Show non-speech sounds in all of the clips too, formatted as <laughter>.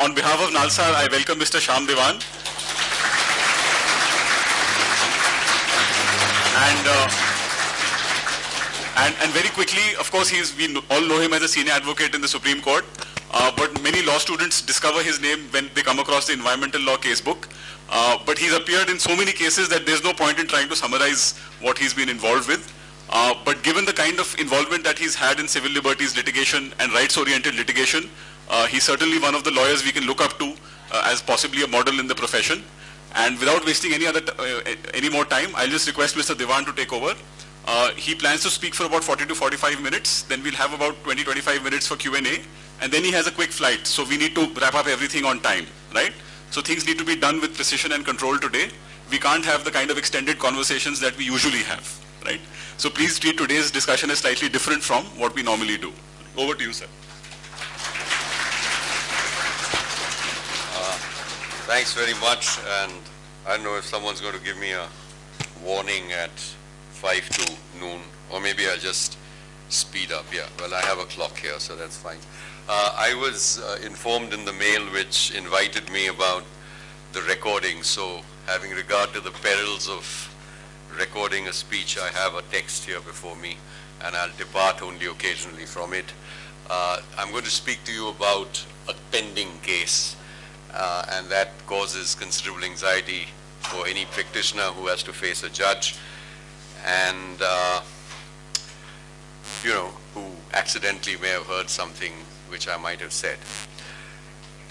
on behalf of Nalsar, I welcome Mr. Shyam. And, uh, and, and very quickly, of course, he's, we all know him as a senior advocate in the Supreme Court. Uh, but many law students discover his name when they come across the environmental law casebook. Uh, but he's appeared in so many cases that there's no point in trying to summarize what he's been involved with. Uh, but given the kind of involvement that he's had in civil liberties litigation and rights-oriented litigation, he's certainly one of the lawyers we can look up to uh, as possibly a model in the profession. And without wasting any other uh, any more time, I'll just request Mr. Divan to take over. Uh, he plans to speak for about 40 to 45 minutes. Then we'll have about 20, 25 minutes for Q&A. And then he has a quick flight. So we need to wrap up everything on time, right? So things need to be done with precision and control today. We can't have the kind of extended conversations that we usually have, right? So please treat today's discussion as slightly different from what we normally do. Over to you, sir. Thanks very much. And I don't know if someone's going to give me a warning at 5 to noon, or maybe I'll just speed up. Yeah, well, I have a clock here, so that's fine. Uh, I was uh, informed in the mail which invited me about the recording. So having regard to the perils of recording a speech, I have a text here before me and I'll depart only occasionally from it. Uh, I'm going to speak to you about a pending case uh, and that causes considerable anxiety for any practitioner who has to face a judge and uh, you know, who accidentally may have heard something which I might have said.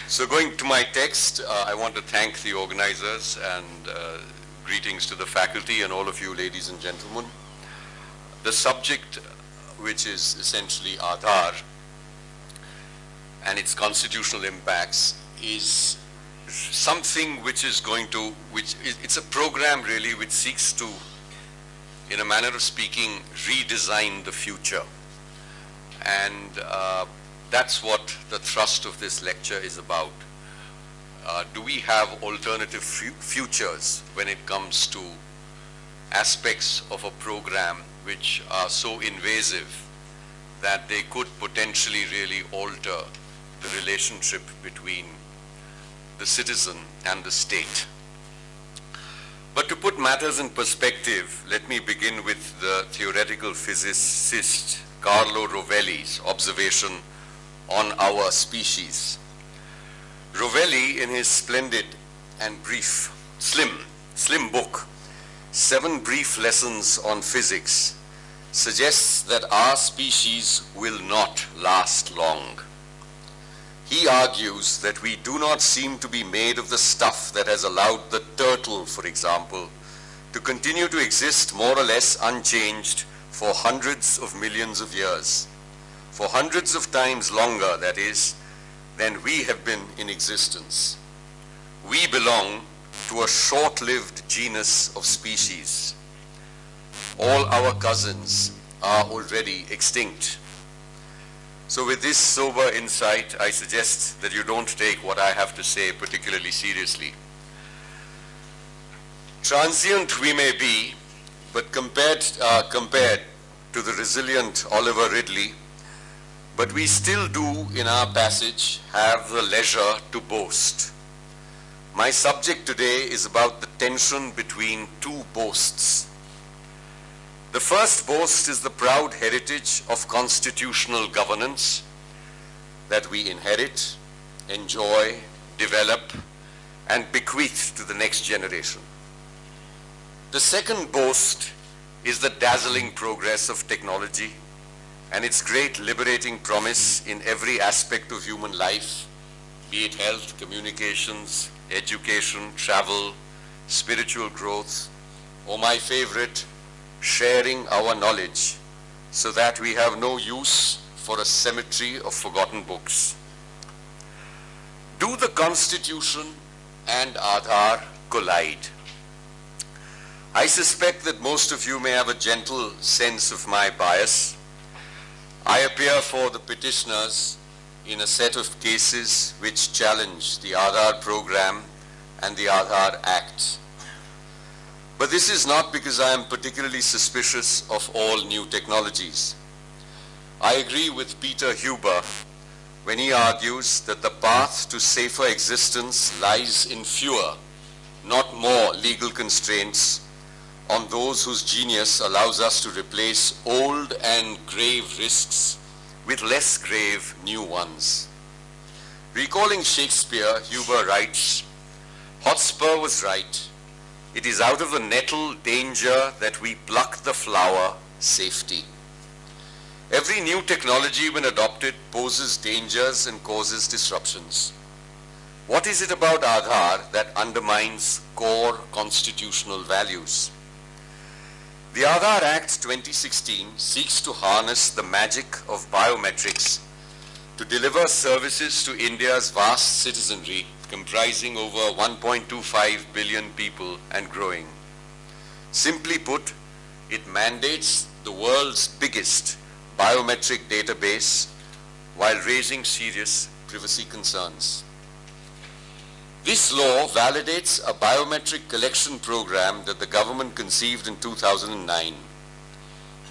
So going to my text, uh, I want to thank the organizers and uh, greetings to the faculty and all of you ladies and gentlemen. The subject, which is essentially Aadhaar and its constitutional impacts, is something which is going to, which is, it's a program really which seeks to, in a manner of speaking, redesign the future. And uh, that's what the thrust of this lecture is about. Uh, do we have alternative futures when it comes to aspects of a program which are so invasive that they could potentially really alter the relationship between the citizen and the state. But to put matters in perspective, let me begin with the theoretical physicist Carlo Rovelli's observation on our species. Rovelli, in his splendid and brief, slim, slim book, Seven Brief Lessons on Physics, suggests that our species will not last long. He argues that we do not seem to be made of the stuff that has allowed the turtle, for example, to continue to exist more or less unchanged for hundreds of millions of years for hundreds of times longer, that is, than we have been in existence. We belong to a short-lived genus of species. All our cousins are already extinct. So with this sober insight, I suggest that you don't take what I have to say particularly seriously. Transient we may be, but compared, uh, compared to the resilient Olive Ridley, but we still do in our passage have the leisure to boast. My subject today is about the tension between two boasts. The first boast is the proud heritage of constitutional governance that we inherit, enjoy, develop, and bequeath to the next generation. The second boast is the dazzling progress of technology and its great liberating promise in every aspect of human life, be it health, communications, education, travel, spiritual growth, or my favorite, sharing our knowledge so that we have no use for a cemetery of forgotten books. Do the Constitution and Aadhaar collide? I suspect that most of you may have a gentle sense of my bias I appear for the petitioners in a set of cases which challenge the Aadhaar program and the Aadhaar Act. But this is not because I am particularly suspicious of all new technologies. I agree with Peter Huber when he argues that the path to safer existence lies in fewer, not more legal constraints on those whose genius allows us to replace old and grave risks with less grave new ones. Recalling Shakespeare, Huber writes, Hotspur was right. It is out of the nettle danger that we pluck the flower safety. Every new technology when adopted poses dangers and causes disruptions. What is it about Aadhaar that undermines core constitutional values? The Aadhaar Act 2016 seeks to harness the magic of biometrics to deliver services to India's vast citizenry comprising over 1.25 billion people and growing. Simply put, it mandates the world's biggest biometric database while raising serious privacy concerns. This law validates a biometric collection program that the government conceived in 2009.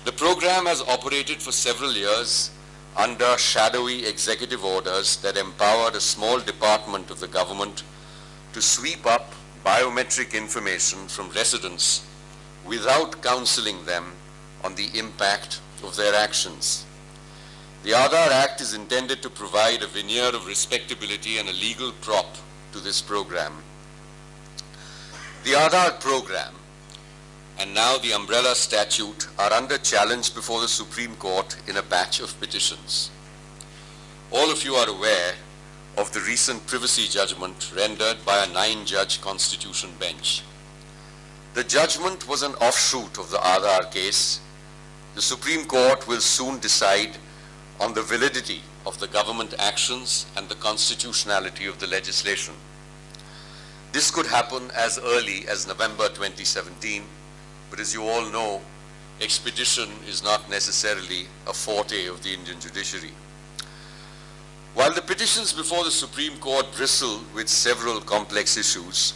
The program has operated for several years under shadowy executive orders that empowered a small department of the government to sweep up biometric information from residents without counseling them on the impact of their actions. The Aadhaar Act is intended to provide a veneer of respectability and a legal prop to this program. The Aadhaar program and now the umbrella statute are under challenge before the Supreme Court in a batch of petitions. All of you are aware of the recent privacy judgment rendered by a nine-judge constitution bench. The judgment was an offshoot of the Aadhaar case. The Supreme Court will soon decide on the validity of the government actions and the constitutionality of the legislation. This could happen as early as November 2017, but as you all know, expedition is not necessarily a forte of the Indian judiciary. While the petitions before the Supreme Court bristle with several complex issues,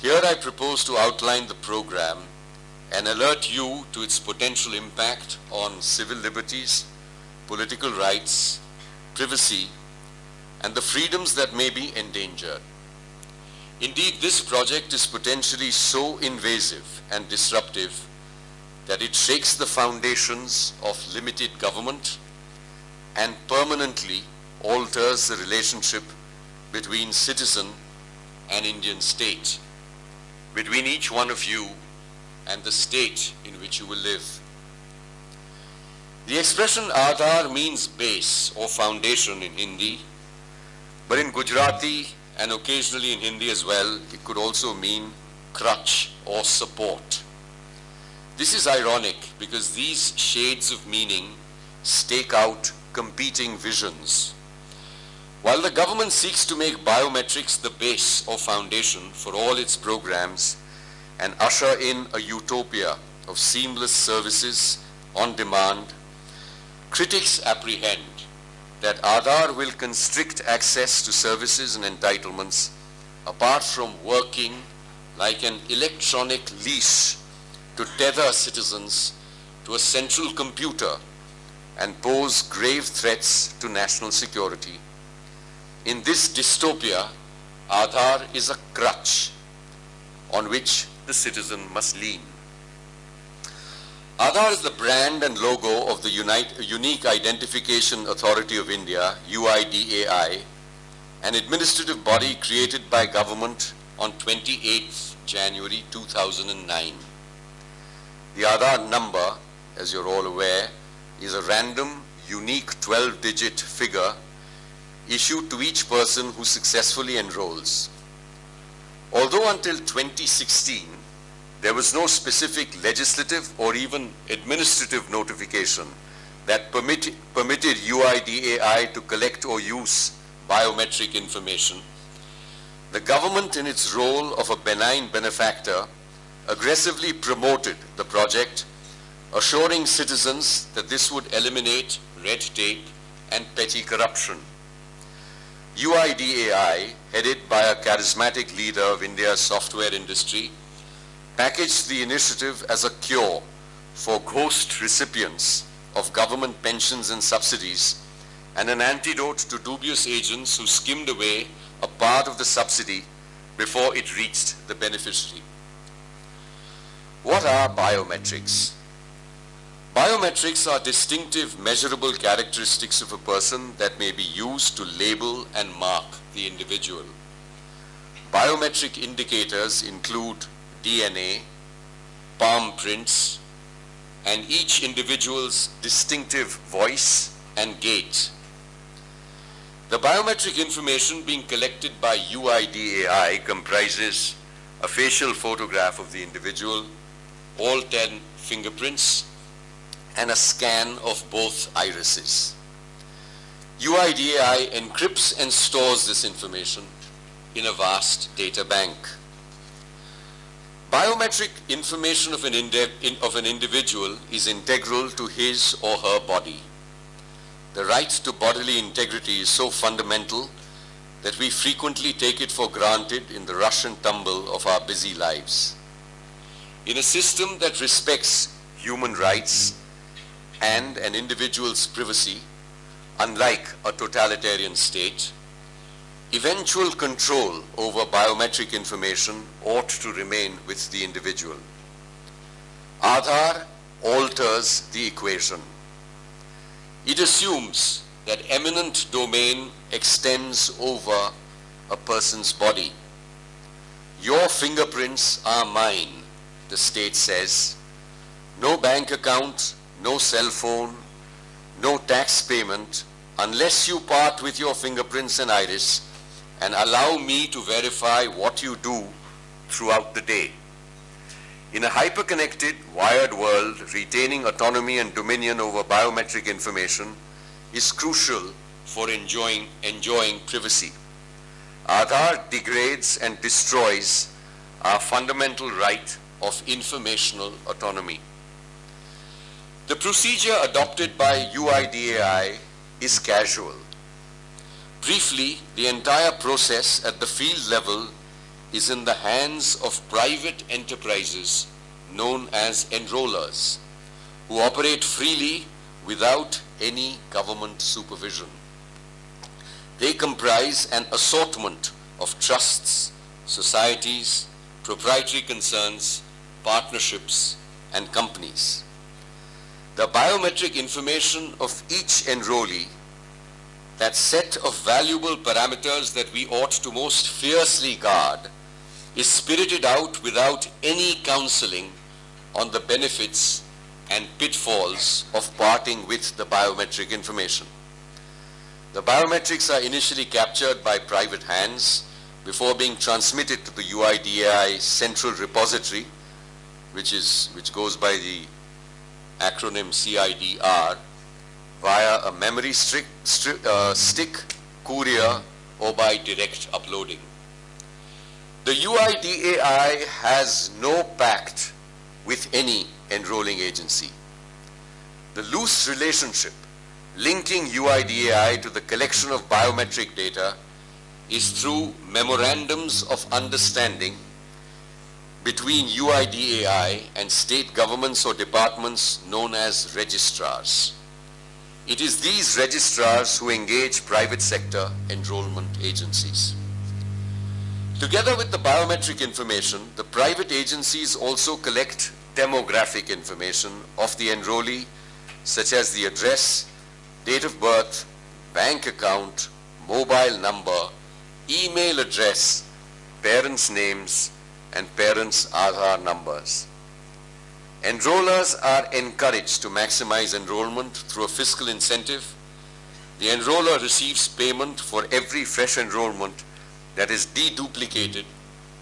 here I propose to outline the program and alert you to its potential impact on civil liberties, political rights, privacy, and the freedoms that may be endangered. Indeed, this project is potentially so invasive and disruptive that it shakes the foundations of limited government and permanently alters the relationship between citizen and Indian state, between each one of you and the state in which you will live. The expression Aadhaar means base or foundation in Hindi, but in Gujarati and occasionally in Hindi as well, it could also mean crutch or support. This is ironic because these shades of meaning stake out competing visions. While the government seeks to make biometrics the base or foundation for all its programs and usher in a utopia of seamless services on demand, critics apprehend that Aadhaar will constrict access to services and entitlements apart from working like an electronic leash to tether citizens to a central computer and pose grave threats to national security. In this dystopia, Aadhaar is a crutch on which the citizen must lean. Aadhaar is the brand and logo of the Unite, Unique Identification Authority of India, UIDAI, an administrative body created by government on 28th January 2009. The Aadhaar number, as you're all aware, is a random, unique 12-digit figure issued to each person who successfully enrolls. Although until 2016, there was no specific legislative or even administrative notification that permit, permitted UIDAI to collect or use biometric information. The government in its role of a benign benefactor aggressively promoted the project, assuring citizens that this would eliminate red tape and petty corruption. UIDAI, headed by a charismatic leader of India's software industry, packaged the initiative as a cure for ghost recipients of government pensions and subsidies and an antidote to dubious agents who skimmed away a part of the subsidy before it reached the beneficiary. What are biometrics? Biometrics are distinctive measurable characteristics of a person that may be used to label and mark the individual. Biometric indicators include DNA, palm prints, and each individual's distinctive voice and gait. The biometric information being collected by UIDAI comprises a facial photograph of the individual, all 10 fingerprints, and a scan of both irises. UIDAI encrypts and stores this information in a vast data bank. Biometric information of an, in- of an individual is integral to his or her body. The right to bodily integrity is so fundamental that we frequently take it for granted in the rush and tumble of our busy lives. In a system that respects human rights and an individual's privacy, unlike a totalitarian state, eventual control over biometric information ought to remain with the individual. Aadhaar alters the equation. It assumes that eminent domain extends over a person's body. Your fingerprints are mine, the state says. No bank account, no cell phone, no tax payment unless you part with your fingerprints and iris and allow me to verify what you do throughout the day. In a hyperconnected, wired world, retaining autonomy and dominion over biometric information is crucial for enjoying, enjoying privacy. Aadhaar degrades and destroys our fundamental right of informational autonomy. The procedure adopted by UIDAI is casual. Briefly, the entire process at the field level is in the hands of private enterprises known as enrollers who operate freely without any government supervision. They comprise an assortment of trusts, societies, proprietary concerns, partnerships, and companies. The biometric information of each enrollee that set of valuable parameters that we ought to most fiercely guard is spirited out without any counseling on the benefits and pitfalls of parting with the biometric information. The biometrics are initially captured by private hands before being transmitted to the UIDAI central repository, which, is, which goes by the acronym CIDR, via a memory stick, uh, stick, courier, or by direct uploading. The UIDAI has no pact with any enrolling agency. The loose relationship linking UIDAI to the collection of biometric data is through memorandums of understanding between UIDAI and state governments or departments known as registrars. It is these registrars who engage private sector enrollment agencies. Together with the biometric information, the private agencies also collect demographic information of the enrollee, such as the address, date of birth, bank account, mobile number, email address, parents' names, and parents' Aadhaar numbers. Enrollers are encouraged to maximize enrollment through a fiscal incentive. The enroller receives payment for every fresh enrollment that is deduplicated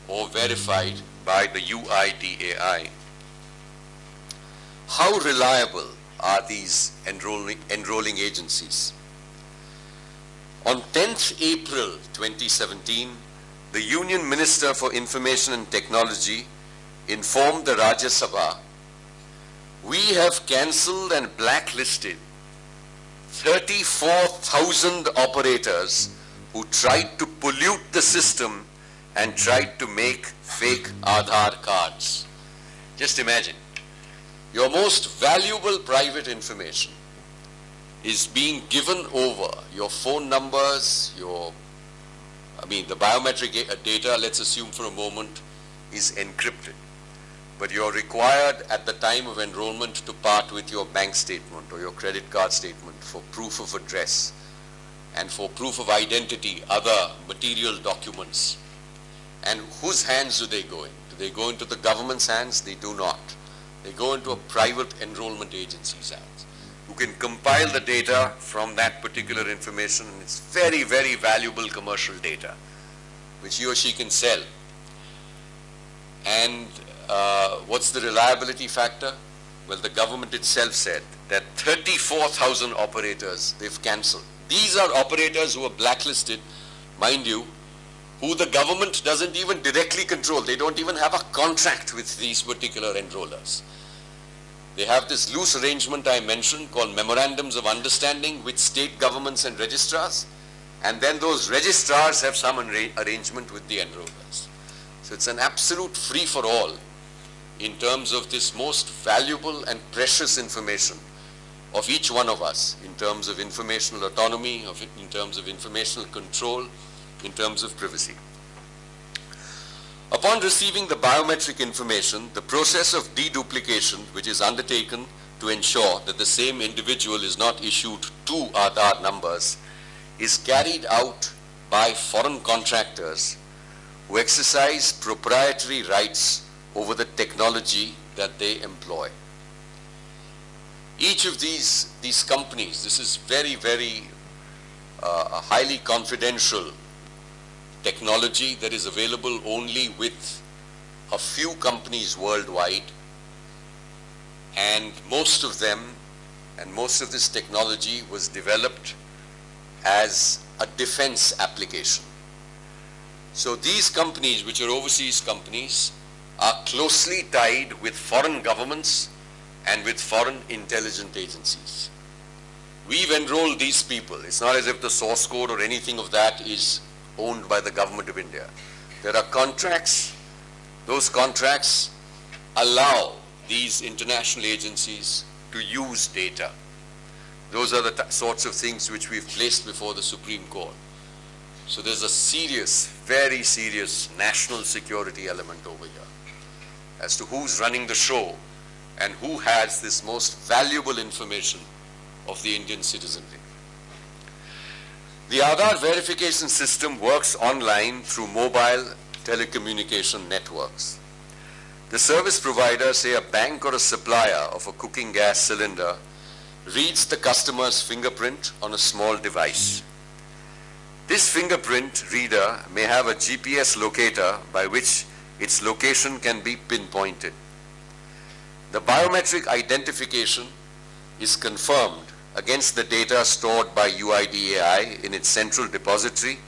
or verified by the UIDAI. How reliable are these enrolling, enrolling agencies? On 10th April 2017, the Union Minister for Information and Technology informed the Rajya Sabha, we have cancelled and blacklisted 34,000 operators who tried to pollute the system and tried to make fake Aadhaar cards. Just imagine, your most valuable private information is being given over your phone numbers, your, I mean, the biometric data, let's assume for a moment, is encrypted. But you're required at the time of enrollment to part with your bank statement or your credit card statement for proof of address and for proof of identity, other material documents. And whose hands do they go in? Do they go into the government's hands? They do not. They go into a private enrollment agency's hands who can compile the data from that particular information and it's very, very valuable commercial data which he or she can sell. And uh, what's the reliability factor? Well, the government itself said that 34,000 operators they've cancelled. These are operators who are blacklisted, mind you, who the government doesn't even directly control. They don't even have a contract with these particular enrollers. They have this loose arrangement I mentioned called memorandums of understanding with state governments and registrars. And then those registrars have some arrangement with the enrollers. So it's an absolute free for all in terms of this most valuable and precious information of each one of us in terms of informational autonomy, of, in terms of informational control, in terms of privacy. Upon receiving the biometric information, the process of deduplication, which is undertaken to ensure that the same individual is not issued two Aadhaar numbers, is carried out by foreign contractors who exercise proprietary rights over the technology that they employ. Each of these, these companies, this is very, very uh, highly confidential technology that is available only with a few companies worldwide and most of them and most of this technology was developed as a defense application. So these companies, which are overseas companies, are closely tied with foreign governments and with foreign intelligence agencies. We've enrolled these people. It's not as if the source code or anything of that is owned by the government of India. There are contracts. Those contracts allow these international agencies to use data. Those are the sorts of things which we've placed before the Supreme Court. So there's a serious, very serious national security element over here as to who's running the show and who has this most valuable information of the Indian citizenry. The Aadhaar verification system works online through mobile telecommunication networks. The service provider, say a bank or a supplier of a cooking gas cylinder, reads the customer's fingerprint on a small device. This fingerprint reader may have a GPS locator by which its location can be pinpointed. The biometric identification is confirmed against the data stored by UIDAI in its central depository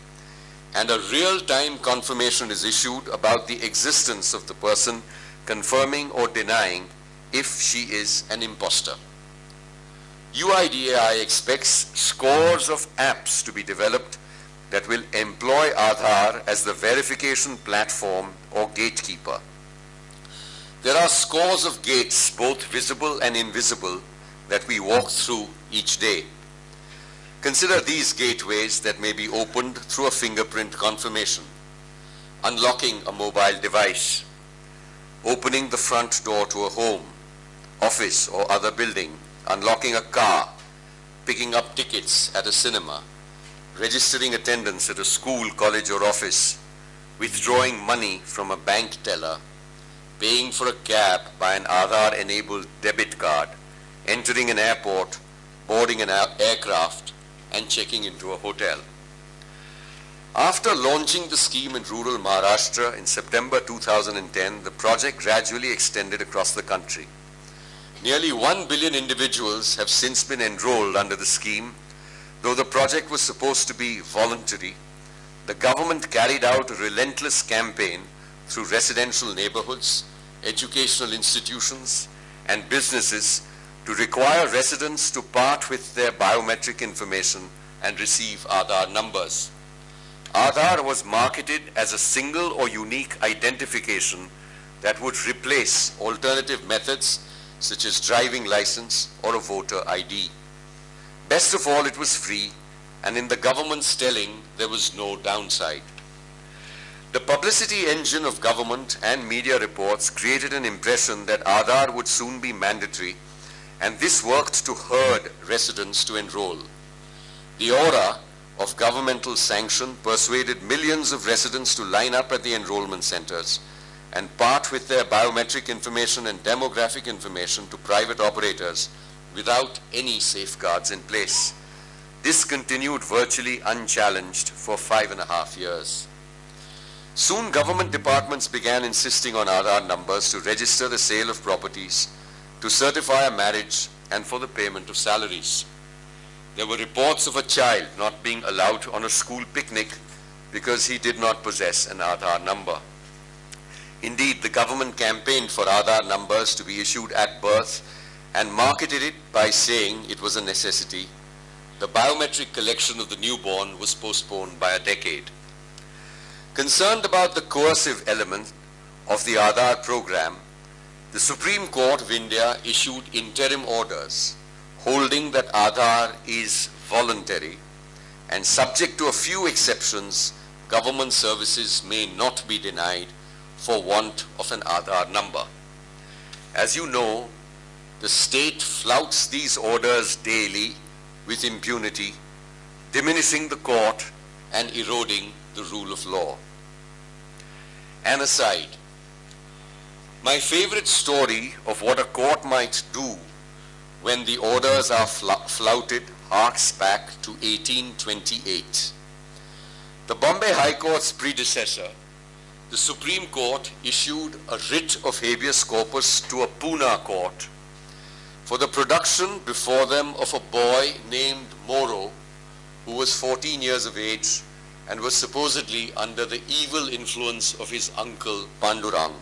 and a real-time confirmation is issued about the existence of the person confirming or denying if she is an impostor. UIDAI expects scores of apps to be developed that will employ Aadhaar as the verification platform or gatekeeper. There are scores of gates, both visible and invisible, that we walk through each day. Consider these gateways that may be opened through a fingerprint confirmation, unlocking a mobile device, opening the front door to a home, office or other building, unlocking a car, picking up tickets at a cinema, registering attendance at a school, college or office, withdrawing money from a bank teller, paying for a cab by an Aadhaar-enabled debit card, entering an airport, boarding an aircraft, and checking into a hotel. After launching the scheme in rural Maharashtra in September 2010, the project gradually extended across the country. Nearly 1 billion individuals have since been enrolled under the scheme, though the project was supposed to be voluntary the government carried out a relentless campaign through residential neighborhoods, educational institutions, and businesses to require residents to part with their biometric information and receive Aadhaar numbers. Aadhaar was marketed as a single or unique identification that would replace alternative methods such as driving license or a voter ID. Best of all, it was free, and in the government's telling, there was no downside. The publicity engine of government and media reports created an impression that Aadhaar would soon be mandatory, and this worked to herd residents to enroll. The aura of governmental sanction persuaded millions of residents to line up at the enrollment centers and part with their biometric information and demographic information to private operators without any safeguards in place. This continued virtually unchallenged for five and a half years. Soon government departments began insisting on Aadhaar numbers to register the sale of properties, to certify a marriage, and for the payment of salaries. There were reports of a child not being allowed on a school picnic because he did not possess an Aadhaar number. Indeed, the government campaigned for Aadhaar numbers to be issued at birth and marketed it by saying it was a necessity. The biometric collection of the newborn was postponed by a decade. Concerned about the coercive element of the Aadhaar program, the Supreme Court of India issued interim orders holding that Aadhaar is voluntary and subject to a few exceptions, government services may not be denied for want of an Aadhaar number. As you know, the state flouts these orders daily with impunity, diminishing the court and eroding the rule of law. An aside, my favorite story of what a court might do when the orders are flouted harks back to 1828. The Bombay High Court's predecessor, the Supreme Court issued a writ of habeas corpus to a Pune court for the production before them of a boy named Moro who was 14 years of age and was supposedly under the evil influence of his uncle Pandurang.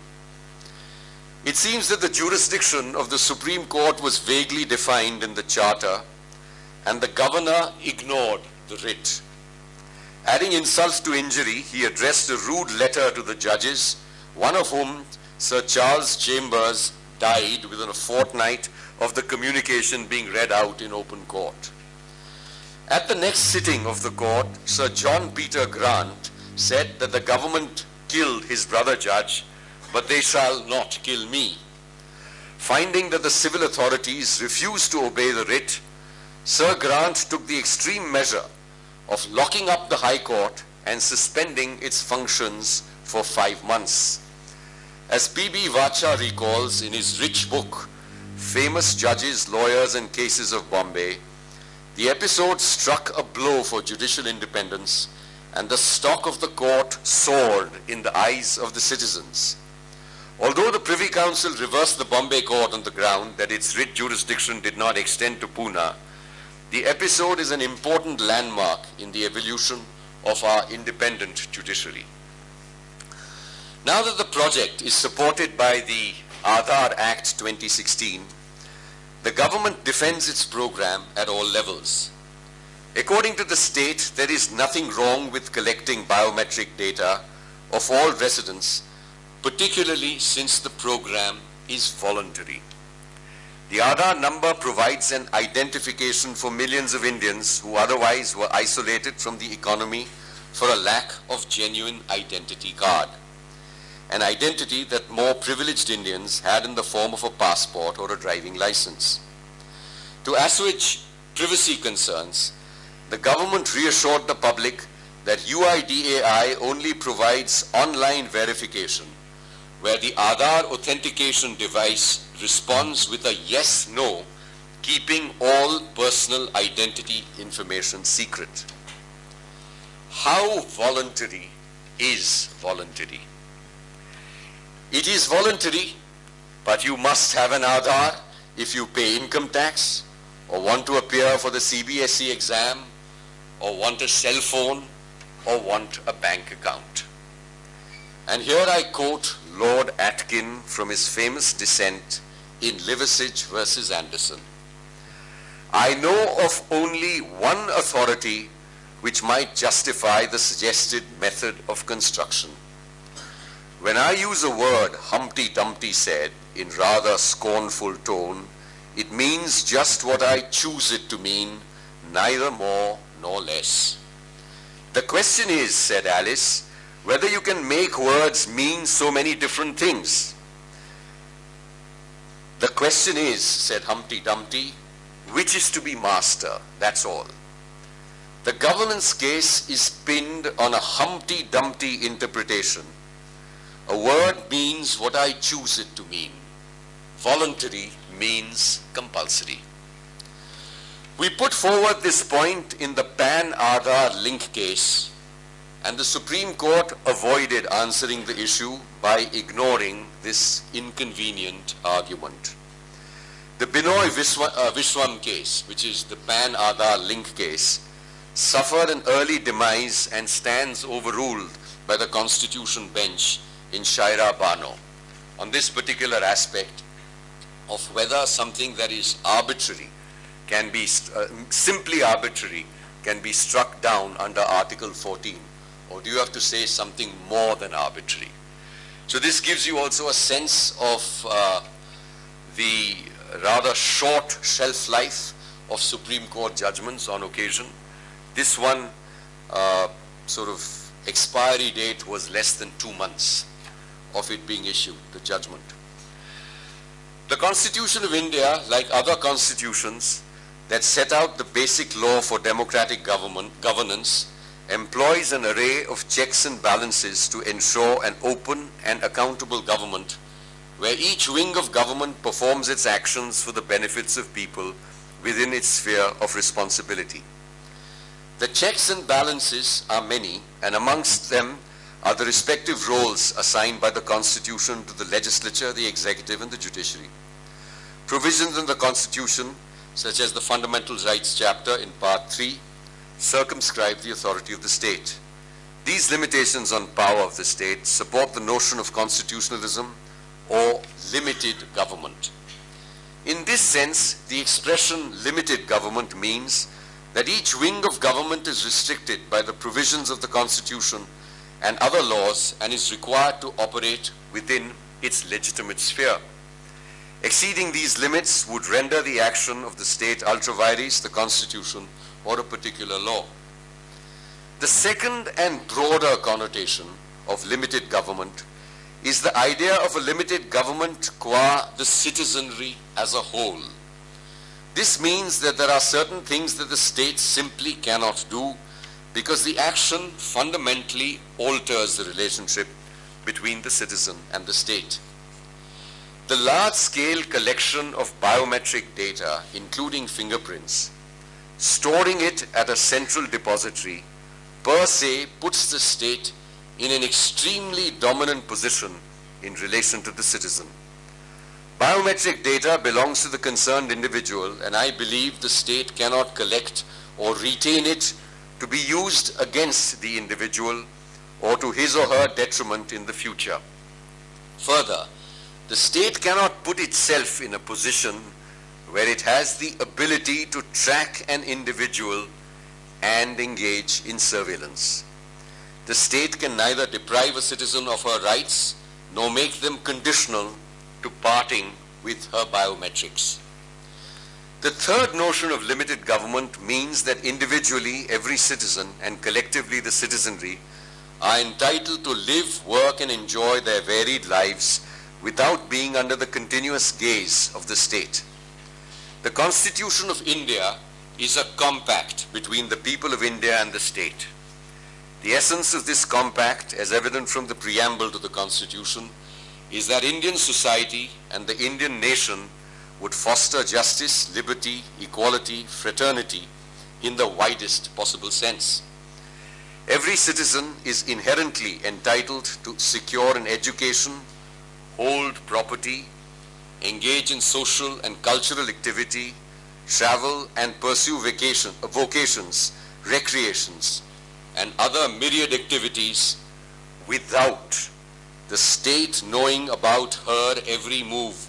It seems that the jurisdiction of the Supreme Court was vaguely defined in the Charter and the governor ignored the writ. Adding insult to injury, he addressed a rude letter to the judges, one of whom, Sir Charles Chambers, died within a fortnight of the communication being read out in open court. At the next sitting of the court, Sir John Peter Grant said that the government killed his brother judge, but they shall not kill me. Finding that the civil authorities refused to obey the writ, Sir Grant took the extreme measure of locking up the High Court and suspending its functions for five months. As P.B. Vachha recalls in his rich book, Famous Judges, Lawyers and Cases of Bombay, the episode struck a blow for judicial independence and the stock of the court soared in the eyes of the citizens. Although the Privy Council reversed the Bombay court on the ground that its writ jurisdiction did not extend to Pune, the episode is an important landmark in the evolution of our independent judiciary. Now that the project is supported by the Aadhaar Act 2016, the government defends its program at all levels. According to the state, there is nothing wrong with collecting biometric data of all residents, particularly since the program is voluntary. The Aadhaar number provides an identification for millions of Indians who otherwise were isolated from the economy for a lack of genuine identity card an identity that more privileged Indians had in the form of a passport or a driving license. To assuage privacy concerns, the government reassured the public that UIDAI only provides online verification, where the Aadhaar authentication device responds with a yes-no, keeping all personal identity information secret. How voluntary is voluntary? It is voluntary, but you must have an Aadhaar if you pay income tax or want to appear for the CBSE exam or want a cell phone or want a bank account. And here I quote Lord Atkin from his famous dissent in Liversidge versus Anderson. I know of only one authority which might justify the suggested method of construction. When I use a word, Humpty Dumpty said, in rather scornful tone, it means just what I choose it to mean, neither more nor less. The question is, said Alice, whether you can make words mean so many different things. The question is, said Humpty Dumpty, which is to be master, that's all. The government's case is pinned on a Humpty Dumpty interpretation. A word means what I choose it to mean. Voluntary means compulsory. We put forward this point in the Pan Aadhaar link case and the Supreme Court avoided answering the issue by ignoring this inconvenient argument. The Binoy Viswa, uh, Viswam case, which is the Pan Aadhaar link case, suffered an early demise and stands overruled by the Constitution bench in Shayara Bano on this particular aspect of whether something that is arbitrary can be uh, simply arbitrary can be struck down under Article 14 or do you have to say something more than arbitrary? So this gives you also a sense of uh, the rather short shelf life of Supreme Court judgments on occasion. This one uh, sort of expiry date was less than two months of it being issued, the judgment. The Constitution of India, like other constitutions that set out the basic law for democratic government, governance, employs an array of checks and balances to ensure an open and accountable government where each wing of government performs its actions for the benefits of people within its sphere of responsibility. The checks and balances are many, and amongst them are the respective roles assigned by the Constitution to the legislature, the executive, and the judiciary. Provisions in the Constitution, such as the Fundamental Rights chapter in Part 3, circumscribe the authority of the state. These limitations on power of the state support the notion of constitutionalism or limited government. In this sense, the expression limited government means that each wing of government is restricted by the provisions of the Constitution and other laws and is required to operate within its legitimate sphere. Exceeding these limits would render the action of the state ultra vires the Constitution or a particular law. The second and broader connotation of limited government is the idea of a limited government qua the citizenry as a whole. This means that there are certain things that the state simply cannot do because the action fundamentally alters the relationship between the citizen and the state. The large-scale collection of biometric data, including fingerprints, storing it at a central depository per se puts the state in an extremely dominant position in relation to the citizen. Biometric data belongs to the concerned individual and I believe the state cannot collect or retain it to be used against the individual or to his or her detriment in the future. Further, the state cannot put itself in a position where it has the ability to track an individual and engage in surveillance. The state can neither deprive a citizen of her rights nor make them conditional to parting with her biometrics. The third notion of limited government means that individually every citizen and collectively the citizenry are entitled to live, work and enjoy their varied lives without being under the continuous gaze of the state. The Constitution of India is a compact between the people of India and the state. The essence of this compact, as evident from the preamble to the Constitution, is that Indian society and the Indian nation would foster justice, liberty, equality, fraternity in the widest possible sense. Every citizen is inherently entitled to secure an education, hold property, engage in social and cultural activity, travel and pursue vacation, vocations, recreations, and other myriad activities without the state knowing about her every move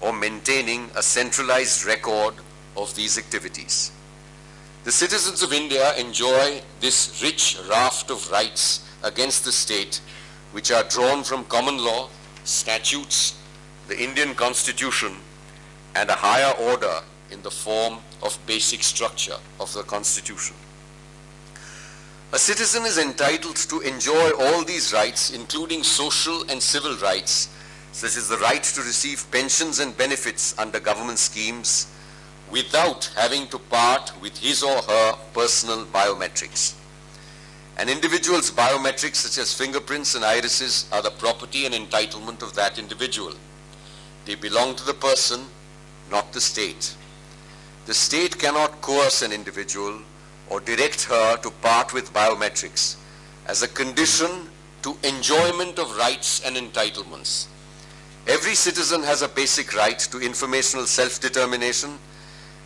or maintaining a centralized record of these activities. The citizens of India enjoy this rich raft of rights against the state which are drawn from common law, statutes, the Indian constitution and a higher order in the form of basic structure of the Constitution. A citizen is entitled to enjoy all these rights, including social and civil rights, such as the right to receive pensions and benefits under government schemes, without having to part with his or her personal biometrics. An individual's biometrics, such as fingerprints and irises, are the property and entitlement of that individual. They belong to the person, not the state. The state cannot coerce an individual or direct her to part with biometrics as a condition to enjoyment of rights and entitlements. Every citizen has a basic right to informational self-determination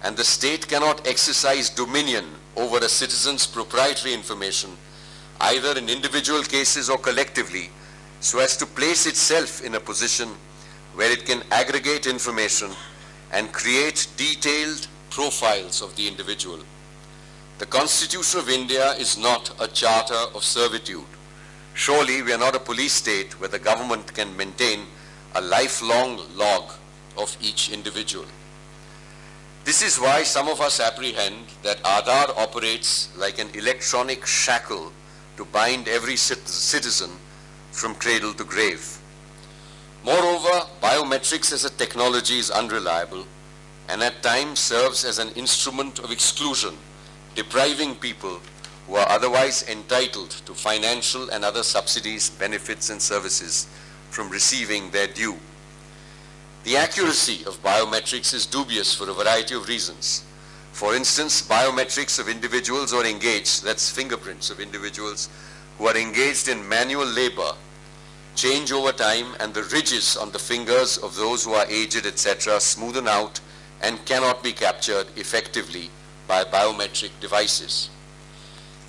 and the state cannot exercise dominion over a citizen's proprietary information either in individual cases or collectively so as to place itself in a position where it can aggregate information and create detailed profiles of the individual. The Constitution of India is not a charter of servitude. Surely we are not a police state where the government can maintain a lifelong log of each individual. This is why some of us apprehend that Aadhaar operates like an electronic shackle to bind every citizen from cradle to grave. Moreover, biometrics as a technology is unreliable and at times serves as an instrument of exclusion, depriving people who are otherwise entitled to financial and other subsidies, benefits and services from receiving their due. The accuracy of biometrics is dubious for a variety of reasons. For instance, biometrics of individuals who are engaged, that's fingerprints of individuals who are engaged in manual labor, change over time and the ridges on the fingers of those who are aged, etc., smoothen out and cannot be captured effectively by biometric devices.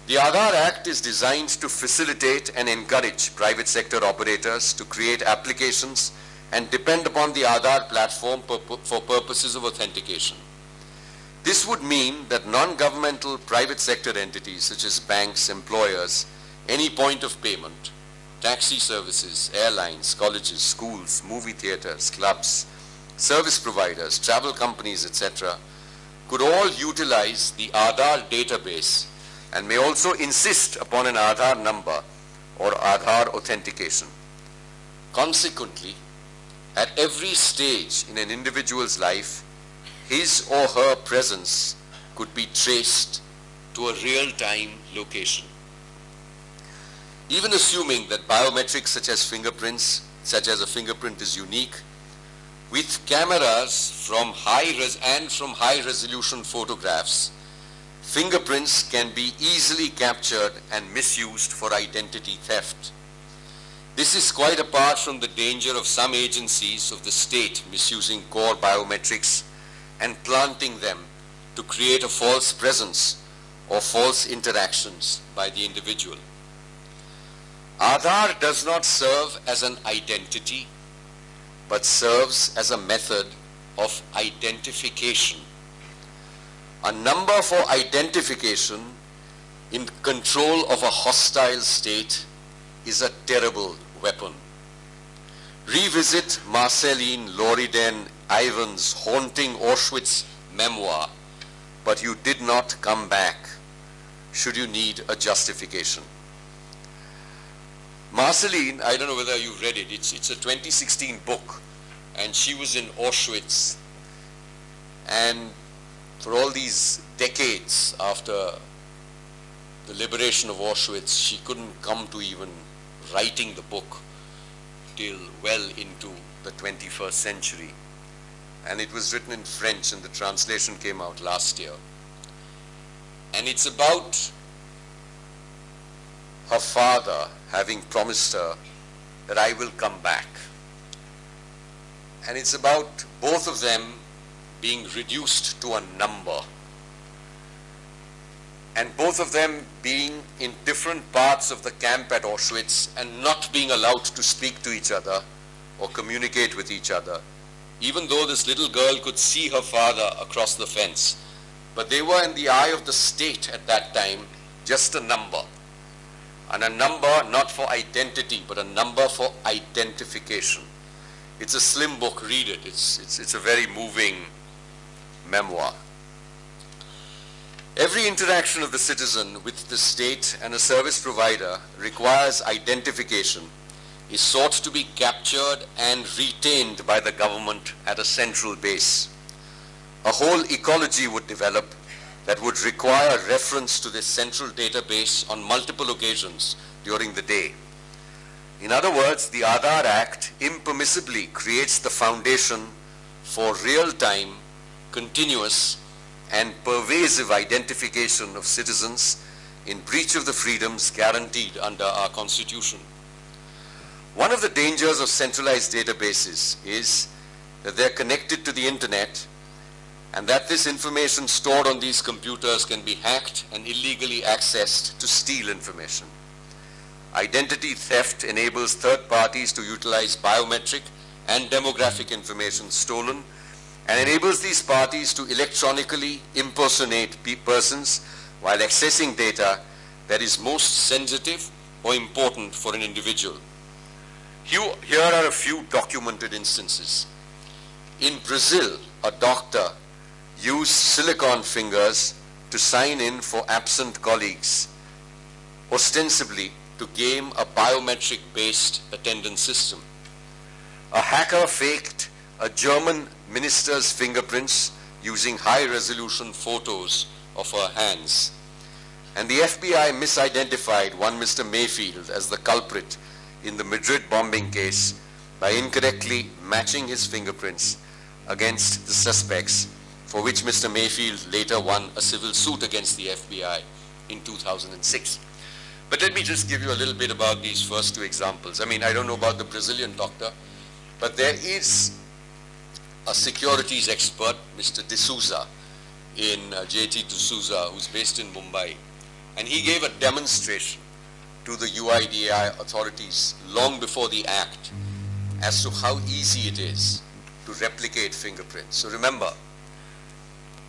The Aadhaar Act is designed to facilitate and encourage private sector operators to create applications and depend upon the Aadhaar platform for purposes of authentication. This would mean that non-governmental private sector entities such as banks, employers, any point of payment, taxi services, airlines, colleges, schools, movie theaters, clubs, service providers, travel companies, etc., could all utilize the Aadhaar database and may also insist upon an Aadhaar number or Aadhaar authentication. Consequently, at every stage in an individual's life, his or her presence could be traced to a real-time location. Even assuming that biometrics such as fingerprints, such as a fingerprint is unique, with cameras from high res and from high resolution photographs, fingerprints can be easily captured and misused for identity theft. This is quite apart from the danger of some agencies of the state misusing core biometrics and planting them to create a false presence or false interactions by the individual. Aadhaar does not serve as an identity, but serves as a method of identification. A number for identification in control of a hostile state is a terrible weapon. Revisit Marceline Loriden Ivan's haunting Auschwitz memoir, but you did not come back, should you need a justification. Marceline, I don't know whether you've read it, it's, it's a 2016 book, and she was in Auschwitz, and for all these decades after the liberation of Auschwitz, she couldn't come to even writing the book till well into the 21st century. And it was written in French and the translation came out last year. And it's about her father having promised her that I will come back. And it's about both of them being reduced to a number and both of them being in different parts of the camp at Auschwitz and not being allowed to speak to each other or communicate with each other, even though this little girl could see her father across the fence. But they were in the eye of the state at that time, just a number. And a number not for identity, but a number for identification. It's a slim book, read it. It's, it's, it's a very moving memoir. Every interaction of the citizen with the state and a service provider requires identification, is sought to be captured and retained by the government at a central base. A whole ecology would develop that would require reference to this central database on multiple occasions during the day. In other words, the Aadhaar Act impermissibly creates the foundation for real-time, continuous, and pervasive identification of citizens in breach of the freedoms guaranteed under our Constitution. One of the dangers of centralized databases is that they're connected to the internet and that this information stored on these computers can be hacked and illegally accessed to steal information. Identity theft enables third parties to utilize biometric and demographic information stolen and enables these parties to electronically impersonate persons while accessing data that is most sensitive or important for an individual. Here are a few documented instances. In Brazil, a doctor used silicon fingers to sign in for absent colleagues, ostensibly to game a biometric-based attendance system. A hacker faked a German minister's fingerprints using high-resolution photos of her hands. And the FBI misidentified one Mr. Mayfield as the culprit in the Madrid bombing case by incorrectly matching his fingerprints against the suspects for which Mr. Mayfield later won a civil suit against the FBI in 2006. But let me just give you a little bit about these first two examples. I mean, I don't know about the Brazilian doctor, but there is a securities expert, Mr. D'Souza, in uh, JT D'Souza, who's based in Mumbai. And he gave a demonstration to the UIDAI authorities long before the act as to how easy it is to replicate fingerprints. So remember,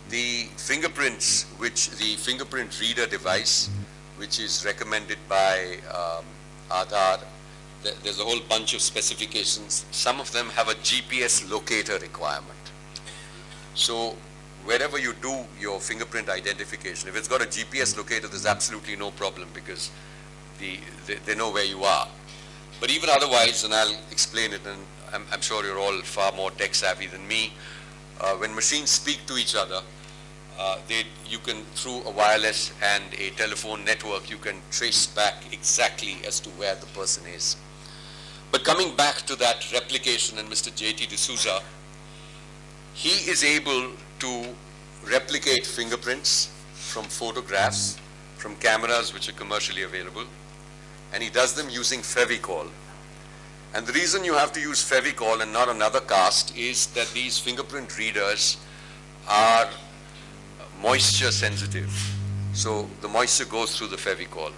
the fingerprints, which the fingerprint reader device, which is recommended by um, Aadhaar, there's a whole bunch of specifications. Some of them have a GPS locator requirement. So wherever you do your fingerprint identification, if it's got a GPS locator, there's absolutely no problem because the, they, they know where you are. But even otherwise, and I'll explain it, and I'm, I'm sure you're all far more tech savvy than me, uh, when machines speak to each other, uh, they, you can, through a wireless and a telephone network, you can trace back exactly as to where the person is. But coming back to that replication and Mr. J.T. D'Souza, he is able to replicate fingerprints from photographs, from cameras which are commercially available, and he does them using Fevicol. And the reason you have to use Fevicol and not another cast is that these fingerprint readers are moisture sensitive. So the moisture goes through the Fevicol.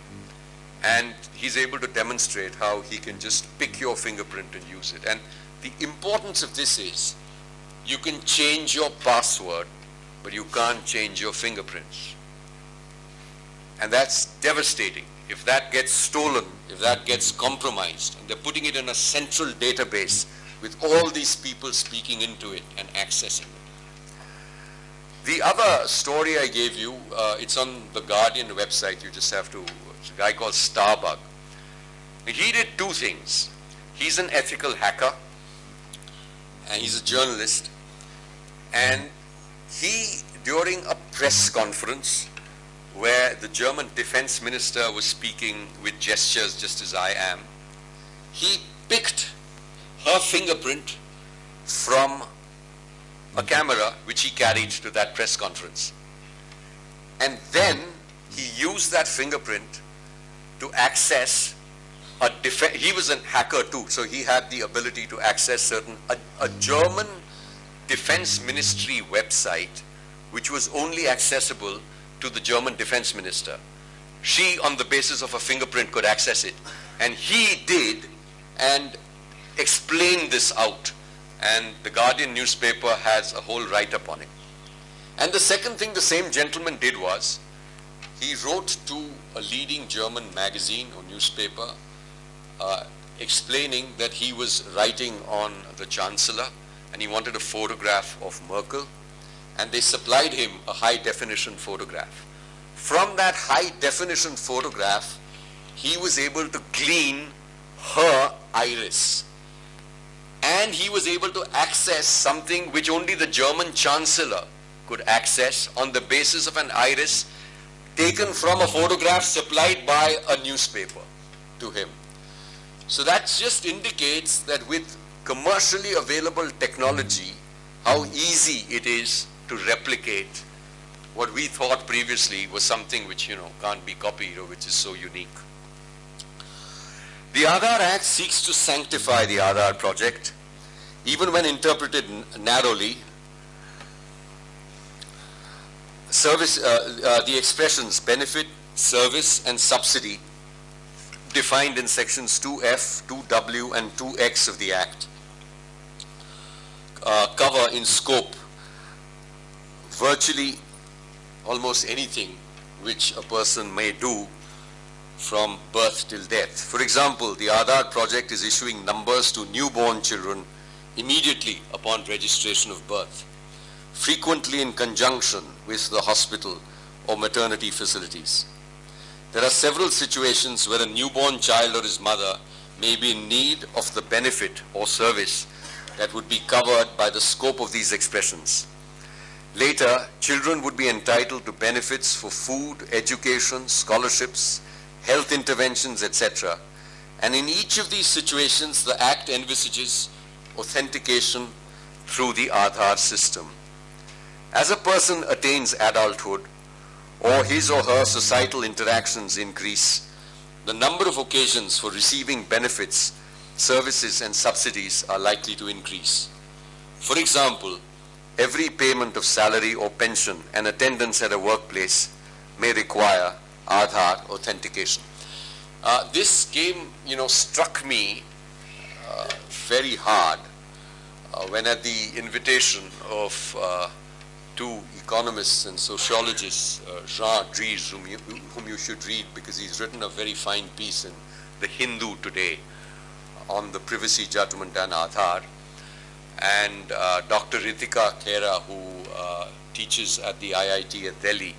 And he's able to demonstrate how he can just pick your fingerprint and use it. And the importance of this is you can change your password, but you can't change your fingerprints. And that's devastating. If that gets stolen, if that gets compromised, and they're putting it in a central database with all these people speaking into it and accessing it. The other story I gave you, uh, it's on the Guardian website. You just have to, it's a guy called Starbug. He did two things. He's an ethical hacker, and he's a journalist, and he, during a press conference, where the German defense minister was speaking with gestures just as I am, he picked her fingerprint from a camera which he carried to that press conference. And then he used that fingerprint to access a def- he was a hacker too, so he had the ability to access certain a, a German defense ministry website which was only accessible to the German defense minister. She, on the basis of a fingerprint, could access it. And he did and explained this out. And the Guardian newspaper has a whole write-up on it. And the second thing the same gentleman did was, he wrote to a leading German magazine or newspaper uh, explaining that he was writing on the Chancellor and he wanted a photograph of Merkel and they supplied him a high definition photograph. from that high definition photograph, he was able to glean her iris. And he was able to access something which only the German chancellor could access on the basis of an iris taken from a photograph supplied by a newspaper to him. So that just indicates that with commercially available technology, how easy it is to replicate what we thought previously was something which, you know, can't be copied or which is so unique. The Aadhaar Act seeks to sanctify the Aadhaar project, even when interpreted narrowly. Service, uh, uh, the expressions benefit, service, and subsidy defined in sections 2F, 2W, and 2X of the Act uh, cover in scope virtually almost anything which a person may do from birth till death. For example, the Aadhaar project is issuing numbers to newborn children immediately upon registration of birth, frequently in conjunction with the hospital or maternity facilities. There are several situations where a newborn child or his mother may be in need of the benefit or service that would be covered by the scope of these expressions. Later, children would be entitled to benefits for food, education, scholarships, health interventions, etc. And in each of these situations, the Act envisages authentication through the Aadhaar system. As a person attains adulthood, or his or her societal interactions increase, the number of occasions for receiving benefits, services, and subsidies are likely to increase. For example, every payment of salary or pension and attendance at a workplace may require Aadhaar authentication. Uh, this game, you know, struck me uh, very hard uh, when at the invitation of uh, two economists and sociologists, uh, Jean Drèze, whom you, whom you should read because he's written a very fine piece in The Hindu today on the privacy judgment and Aadhaar, and uh, Dr. Ritika Khera, who uh, teaches at the IIT at Delhi.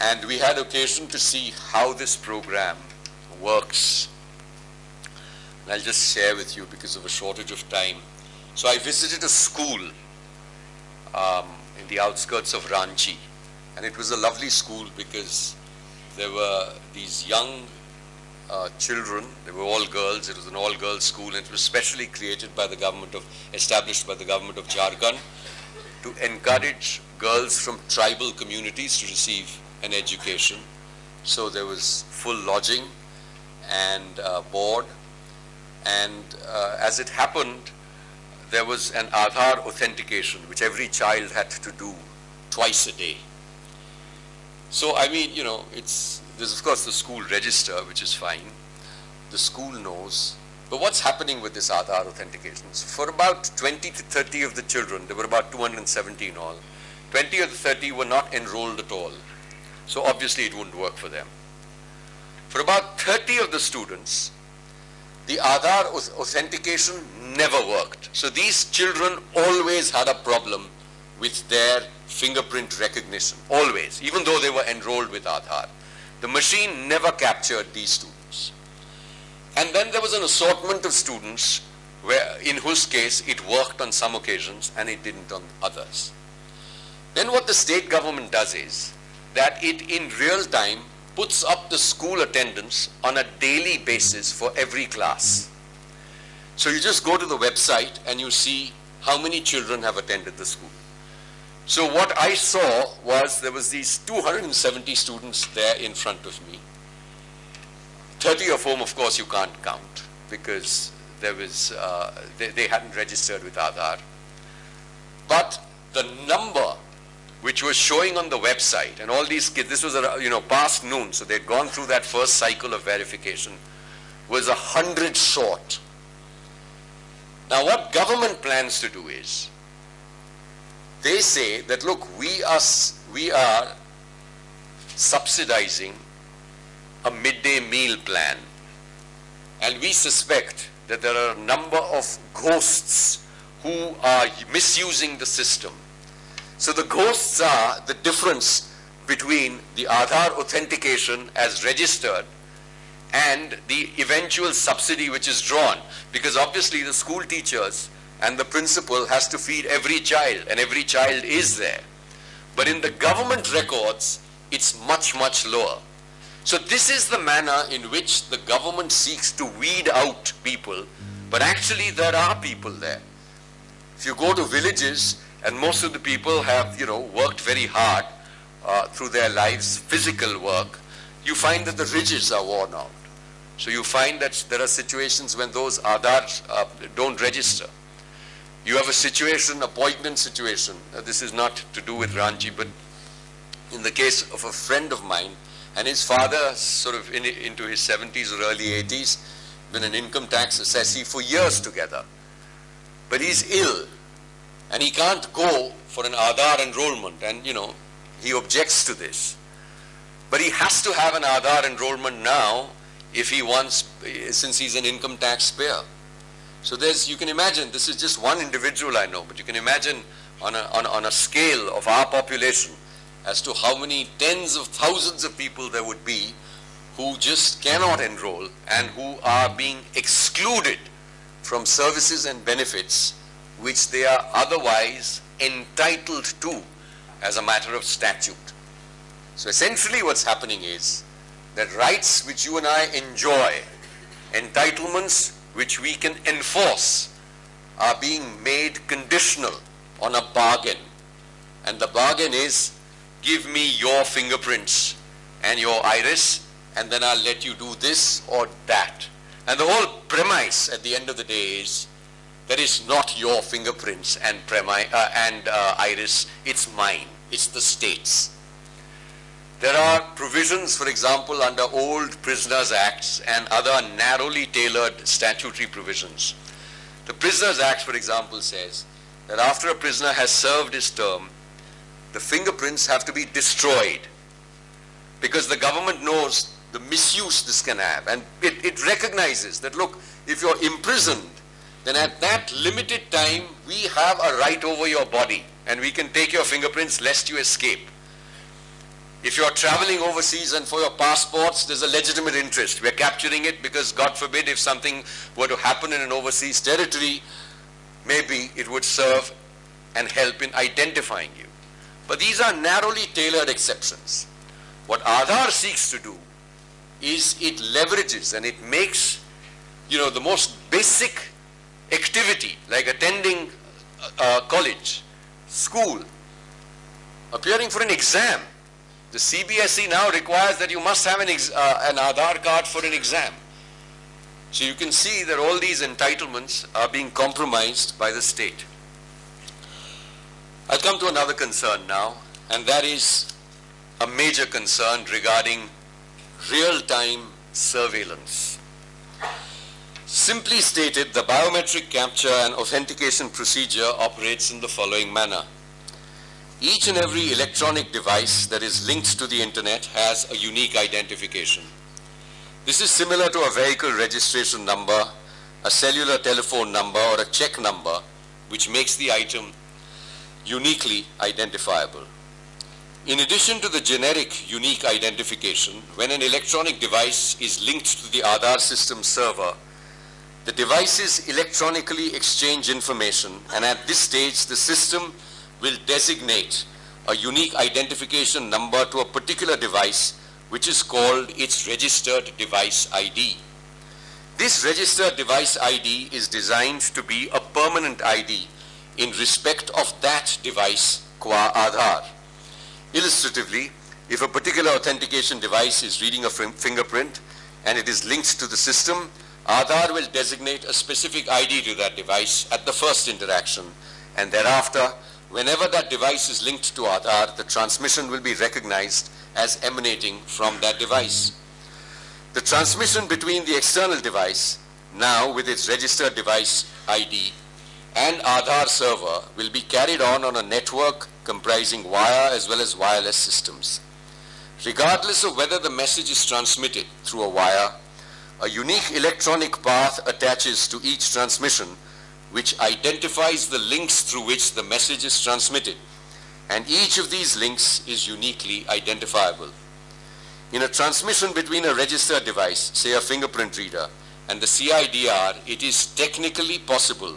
And we had occasion to see how this program works. And I'll just share with you because of a shortage of time. So I visited a school um, in the outskirts of Ranchi. And it was a lovely school because there were these young uh, children, they were all girls, it was an all-girls school and it was specially created by the government of, established by the government of Jharkhand to encourage girls from tribal communities to receive an education. So there was full lodging and uh, board and uh, as it happened, there was an Aadhaar authentication which every child had to do twice a day. So I mean, you know, it's, there's of course the school register, which is fine. The school knows. But what's happening with this Aadhaar authentications? For about 20 to 30 of the children, there were about 270 in all, 20 of the 30 were not enrolled at all. So obviously it wouldn't work for them. For about 30 of the students, the Aadhaar authentication never worked. So these children always had a problem with their fingerprint recognition, always, even though they were enrolled with Aadhaar. The machine never captured these students. And then there was an assortment of students where, in whose case it worked on some occasions and it didn't on others. Then what the state government does is that it in real time puts up the school attendance on a daily basis for every class. So you just go to the website and you see how many children have attended the school. So what I saw was there was these 270 students there in front of me. 30 of whom, of course, you can't count because there was, uh, they, they hadn't registered with Aadhaar. But the number which was showing on the website, and all these kids, this was, a, you know, past noon, so they'd gone through that first cycle of verification, was a hundred short. Now what government plans to do is, they say that look, we are, we are subsidizing a midday meal plan. And we suspect that there are a number of ghosts who are misusing the system. So the ghosts are the difference between the Aadhaar authentication as registered and the eventual subsidy which is drawn. Because obviously the school teachers and the principal has to feed every child and every child is there. But in the government records, it's much, much lower. So this is the manner in which the government seeks to weed out people, but actually there are people there. If you go to villages, and most of the people have, you know, worked very hard uh, through their lives, physical work, you find that the ridges are worn out. So you find that there are situations when those Aadhaar uh, don't register. You have a situation, a poignant situation. This is not to do with Ranchi, but in the case of a friend of mine, and his father, sort of in, into his 70s or early 80s, been an income tax assessee for years together. But he's ill, and he can't go for an Aadhaar enrollment, and you know, he objects to this. But he has to have an Aadhaar enrollment now if he wants, since he's an income taxpayer. So there's, you can imagine, this is just one individual I know, but you can imagine on a, on, on a scale of our population as to how many tens of thousands of people there would be who just cannot enroll and who are being excluded from services and benefits which they are otherwise entitled to as a matter of statute. So essentially what's happening is that rights which you and I enjoy, entitlements which we can enforce, are being made conditional on a bargain. And the bargain is, give me your fingerprints and your iris, and then I'll let you do this or that. And the whole premise at the end of the day is, that is not your fingerprints and, premi- uh, and uh, iris, it's mine, it's the state's. There are provisions, for example, under old Prisoners Acts and other narrowly tailored statutory provisions. The Prisoners Act, for example, says that after a prisoner has served his term, the fingerprints have to be destroyed because the government knows the misuse this can have and it, it recognizes that look, if you're imprisoned, then at that limited time we have a right over your body and we can take your fingerprints lest you escape. If you're traveling overseas and for your passports, there's a legitimate interest. We're capturing it because, God forbid, if something were to happen in an overseas territory, maybe it would serve and help in identifying you. But these are narrowly tailored exceptions. What Aadhaar seeks to do is it leverages and it makes, you know, the most basic activity, like attending college, school, appearing for an exam, the CBSE now requires that you must have an, uh, an Aadhaar card for an exam. So you can see that all these entitlements are being compromised by the state. I'll come to another concern now, and that is a major concern regarding real-time surveillance. Simply stated, the biometric capture and authentication procedure operates in the following manner. Each and every electronic device that is linked to the internet has a unique identification. This is similar to a vehicle registration number, a cellular telephone number, or a check number, which makes the item uniquely identifiable. In addition to the generic unique identification, when an electronic device is linked to the Aadhaar system server, the devices electronically exchange information and at this stage the system will designate a unique identification number to a particular device which is called its registered device ID. This registered device ID is designed to be a permanent ID in respect of that device qua Aadhaar. Illustratively, if a particular authentication device is reading a fingerprint and it is linked to the system, Aadhaar will designate a specific ID to that device at the first interaction and thereafter Whenever that device is linked to Aadhaar, the transmission will be recognized as emanating from that device. The transmission between the external device, now with its registered device ID, and Aadhaar server will be carried on on a network comprising wire as well as wireless systems. Regardless of whether the message is transmitted through a wire, a unique electronic path attaches to each transmission which identifies the links through which the message is transmitted and each of these links is uniquely identifiable. In a transmission between a registered device, say a fingerprint reader, and the CIDR, it is technically possible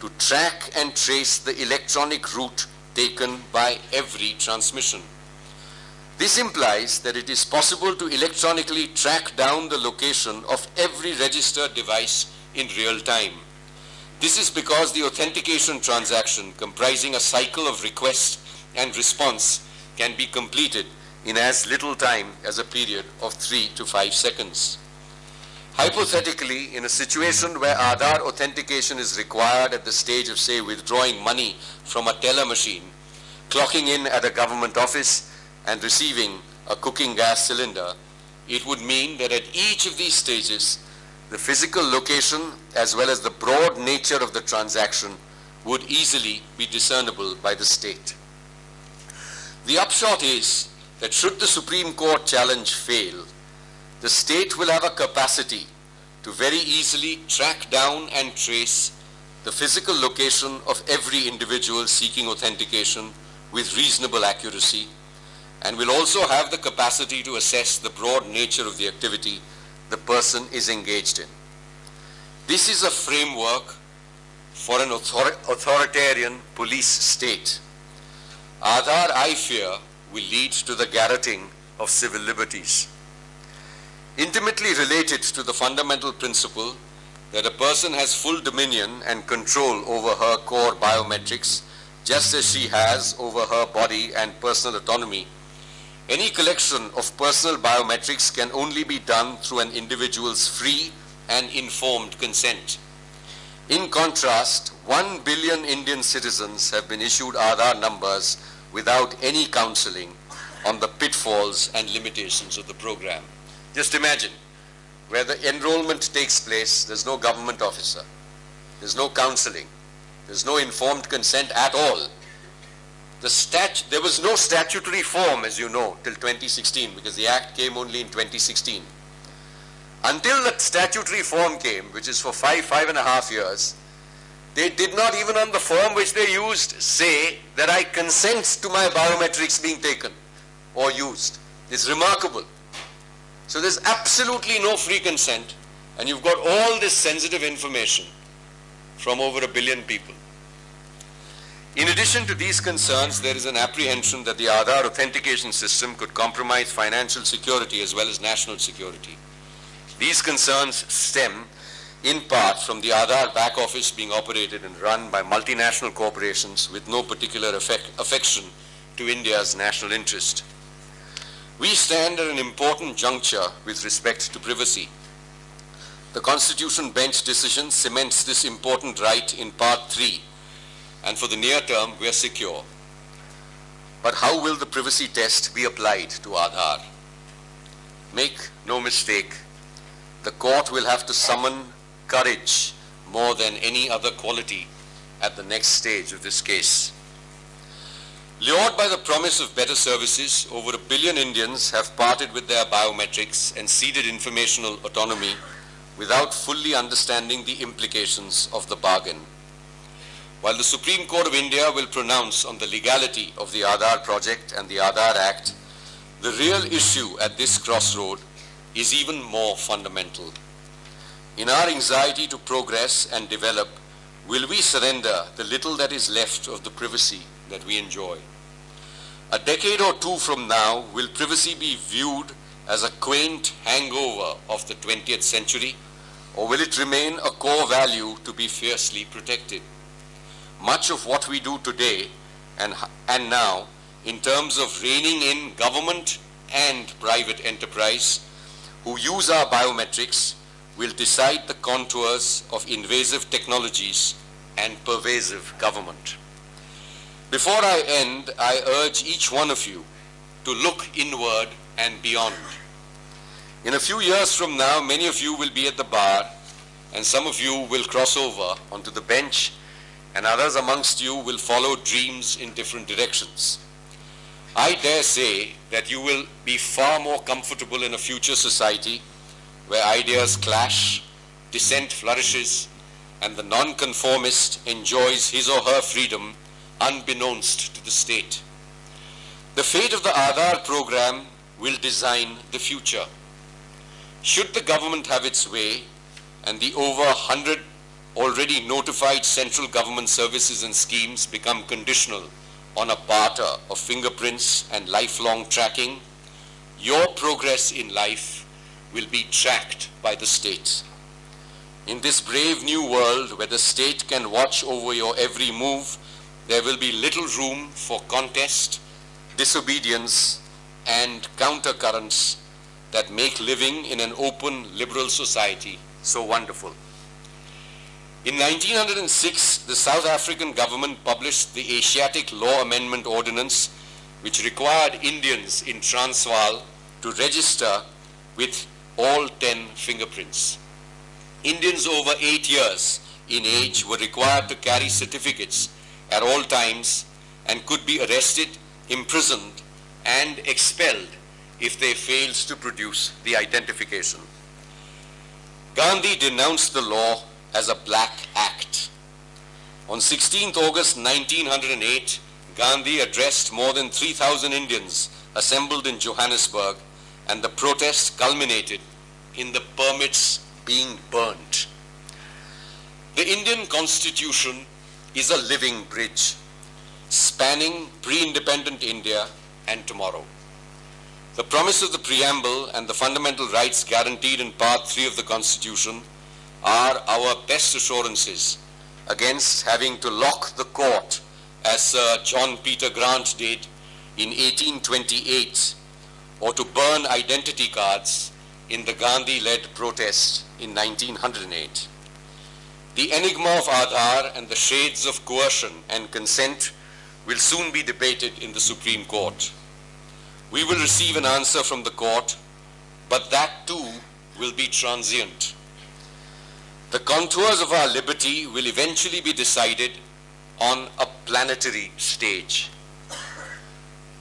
to track and trace the electronic route taken by every transmission. This implies that it is possible to electronically track down the location of every registered device in real time. This is because the authentication transaction comprising a cycle of request and response can be completed in as little time as a period of three to five seconds. Hypothetically, in a situation where Aadhaar authentication is required at the stage of, say, withdrawing money from a teller machine, clocking in at a government office, and receiving a cooking gas cylinder, it would mean that at each of these stages, the physical location as well as the broad nature of the transaction would easily be discernible by the state. The upshot is that should the Supreme Court challenge fail, the state will have a capacity to very easily track down and trace the physical location of every individual seeking authentication with reasonable accuracy and will also have the capacity to assess the broad nature of the activity the person is engaged in. This is a framework for an author authoritarian police state. Aadhaar, I fear, will lead to the garroting of civil liberties. Intimately related to the fundamental principle that a person has full dominion and control over her core biometrics, just as she has over her body and personal autonomy, any collection of personal biometrics can only be done through an individual's free and informed consent. In contrast, 1 billion Indian citizens have been issued Aadhaar numbers without any counseling on the pitfalls and limitations of the program. Just imagine, where the enrollment takes place, there's no government officer, there's no counseling, there's no informed consent at all. The there was no statutory form, as you know, till 2016, because the Act came only in 2016. Until the statutory form came, which is for five, five and a half years, they did not even on the form which they used say that I consent to my biometrics being taken or used. It's remarkable. So there's absolutely no free consent and you've got all this sensitive information from over a billion people. In addition to these concerns, there is an apprehension that the Aadhaar authentication system could compromise financial security as well as national security. These concerns stem in part from the Aadhaar back office being operated and run by multinational corporations with no particular affection to India's national interest. We stand at an important juncture with respect to privacy. The Constitution Bench decision cements this important right in Part 3 and for the near term we are secure. But how will the privacy test be applied to Aadhaar? Make no mistake, the court will have to summon courage more than any other quality at the next stage of this case. Lured by the promise of better services, over a billion Indians have parted with their biometrics and ceded informational autonomy without fully understanding the implications of the bargain. While the Supreme Court of India will pronounce on the legality of the Aadhaar project and the Aadhaar Act, the real issue at this crossroad is even more fundamental. In our anxiety to progress and develop, will we surrender the little that is left of the privacy that we enjoy? A decade or two from now, will privacy be viewed as a quaint hangover of the 20th century, or will it remain a core value to be fiercely protected? Much of what we do today and, and now in terms of reining in government and private enterprise who use our biometrics will decide the contours of invasive technologies and pervasive government. Before I end, I urge each one of you to look inward and beyond. In a few years from now, many of you will be at the bar and some of you will cross over onto the bench and others amongst you will follow dreams in different directions. I dare say that you will be far more comfortable in a future society where ideas clash, dissent flourishes, and the nonconformist enjoys his or her freedom unbeknownst to the state. The fate of the Aadhaar program will design the future. Should the government have its way and the over 100 already notified central government services and schemes become conditional on a barter of fingerprints and lifelong tracking, your progress in life will be tracked by the state. In this brave new world where the state can watch over your every move, there will be little room for contest, disobedience, and countercurrents that make living in an open liberal society so wonderful. In 1906, the South African government published the Asiatic Law Amendment Ordinance, which required Indians in Transvaal to register with all 10 fingerprints. Indians over eight years in age were required to carry certificates at all times and could be arrested, imprisoned, and expelled if they failed to produce the identification. Gandhi denounced the law as a black act. On 16th August 1908, Gandhi addressed more than 3,000 Indians assembled in Johannesburg and the protest culminated in the permits being burnt. The Indian constitution is a living bridge spanning pre-independent India and tomorrow. The promise of the preamble and the fundamental rights guaranteed in Part 3 of the Constitution are our best assurances against having to lock the court as Sir John Peter Grant did in 1828 or to burn identity cards in the Gandhi-led protest in 1908. The enigma of Aadhaar and the shades of coercion and consent will soon be debated in the Supreme Court. We will receive an answer from the court, but that too will be transient. The contours of our liberty will eventually be decided on a planetary stage.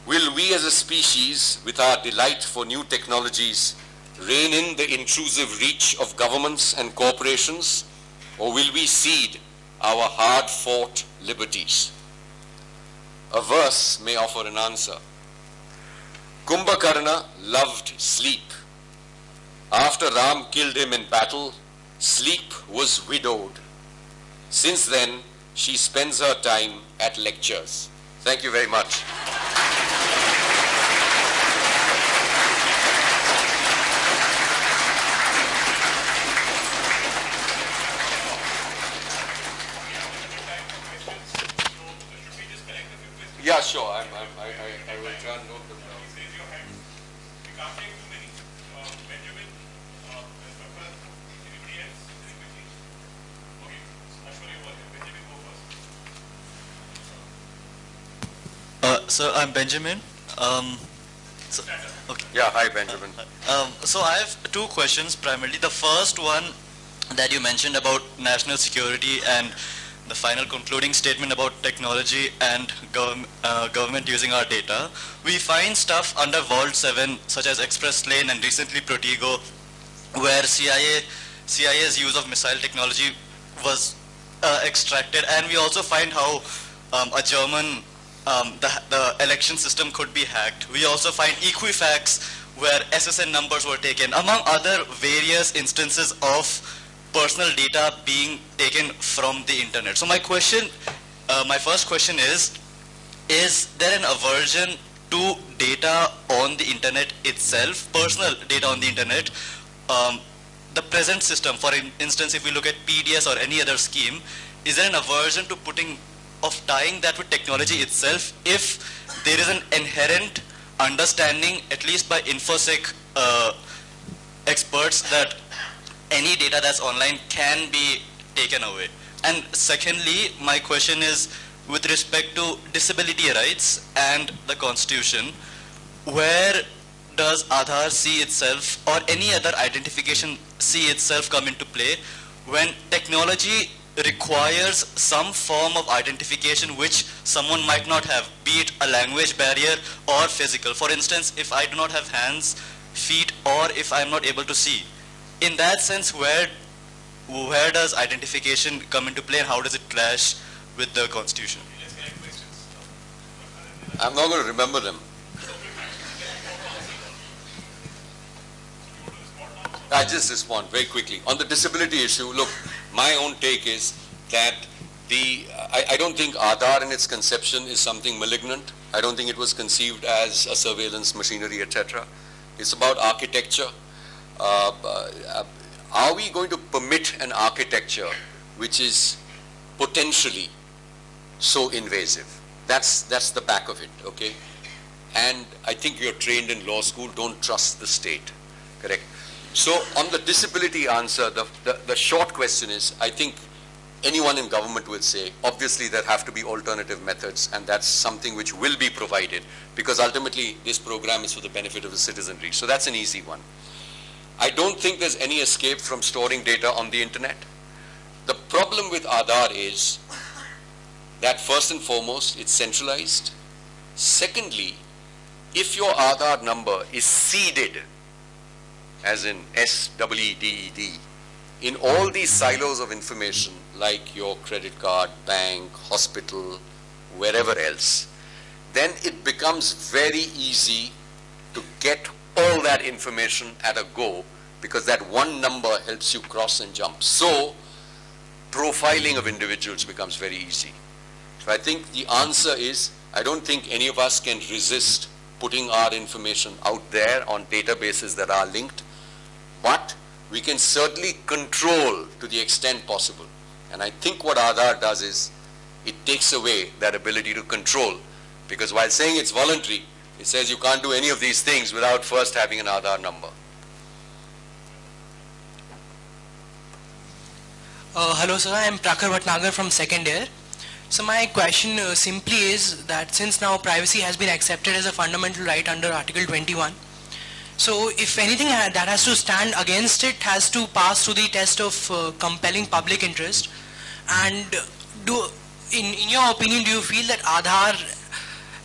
Will we as a species, with our delight for new technologies, rein in the intrusive reach of governments and corporations, or will we cede our hard-fought liberties? A verse may offer an answer. Kumbhakarna loved sleep. After Ram killed him in battle, sleep was widowed. Since then, she spends her time at lectures. Thank you very much. Yeah, sure. I'm, I'm, I, I, I will try and note them down. Raise your hand. We can't take too many. Uh, Benjamin, uh, Pepper, anybody else? Very quickly. Okay, Ashwani, over here. Benjamin, go first. Uh, so I'm Benjamin. Um, so, okay. Yeah, hi Benjamin. Um, so I have two questions primarily. The first one that you mentioned about national security and the final concluding statement about technology and gov- uh, government using our data. We find stuff under Vault 7 such as Express Lane and recently Protego where CIA, CIA's use of missile technology was uh, extracted and we also find how um, a German um, the, the election system could be hacked. We also find Equifax where SSN numbers were taken, among other various instances of personal data being taken from the internet. So my question, uh, my first question is, is there an aversion to data on the internet itself, personal data on the internet? Um, the present system, for instance, if we look at PDS or any other scheme, is there an aversion to putting of tying that with technology itself if there is an inherent understanding, at least by InfoSec uh, experts, that any data that's online can be taken away? And secondly, my question is with respect to disability rights and the constitution, where does Aadhaar see itself or any other identification see itself come into play when technology requires some form of identification which someone might not have, be it a language barrier or physical. For instance, if I do not have hands, feet, or if I'm not able to see. In that sense, where, where does identification come into play and how does it clash with the Constitution? I'm not going to remember them. I just respond very quickly. On the disability issue, look, my own take is that the, I, I don't think Aadhaar in its conception is something malignant. I don't think it was conceived as a surveillance machinery, etc. It's about architecture. Uh, uh, are we going to permit an architecture which is potentially so invasive? That's, that's the back of it, okay? And I think you're trained in law school, don't trust the state, correct? So on the disability answer, the, the, the short question is, I think anyone in government will say, obviously there have to be alternative methods and that's something which will be provided because ultimately this program is for the benefit of the citizenry. So that's an easy one. I don't think there's any escape from storing data on the internet. The problem with Aadhaar is that first and foremost, it's centralized. Secondly, if your Aadhaar number is seeded, as in S-E-E-D-E-D, in all these silos of information, like your credit card, bank, hospital, wherever else, then it becomes very easy to get all that information at a go because that one number helps you cross and jump. So profiling of individuals becomes very easy. So I think the answer is, I don't think any of us can resist putting our information out there on databases that are linked, but we can certainly control to the extent possible. And I think what Aadhaar does is, it takes away that ability to control, because while saying it's voluntary, it says you can't do any of these things without first having an Aadhaar number. Uh, hello sir, I am Prakhar Bhatnagar from second year. So my question uh, simply is that since now privacy has been accepted as a fundamental right under Article 21, so if anything that has to stand against it has to pass through the test of uh, compelling public interest and do, in, in your opinion, do you feel that Aadhaar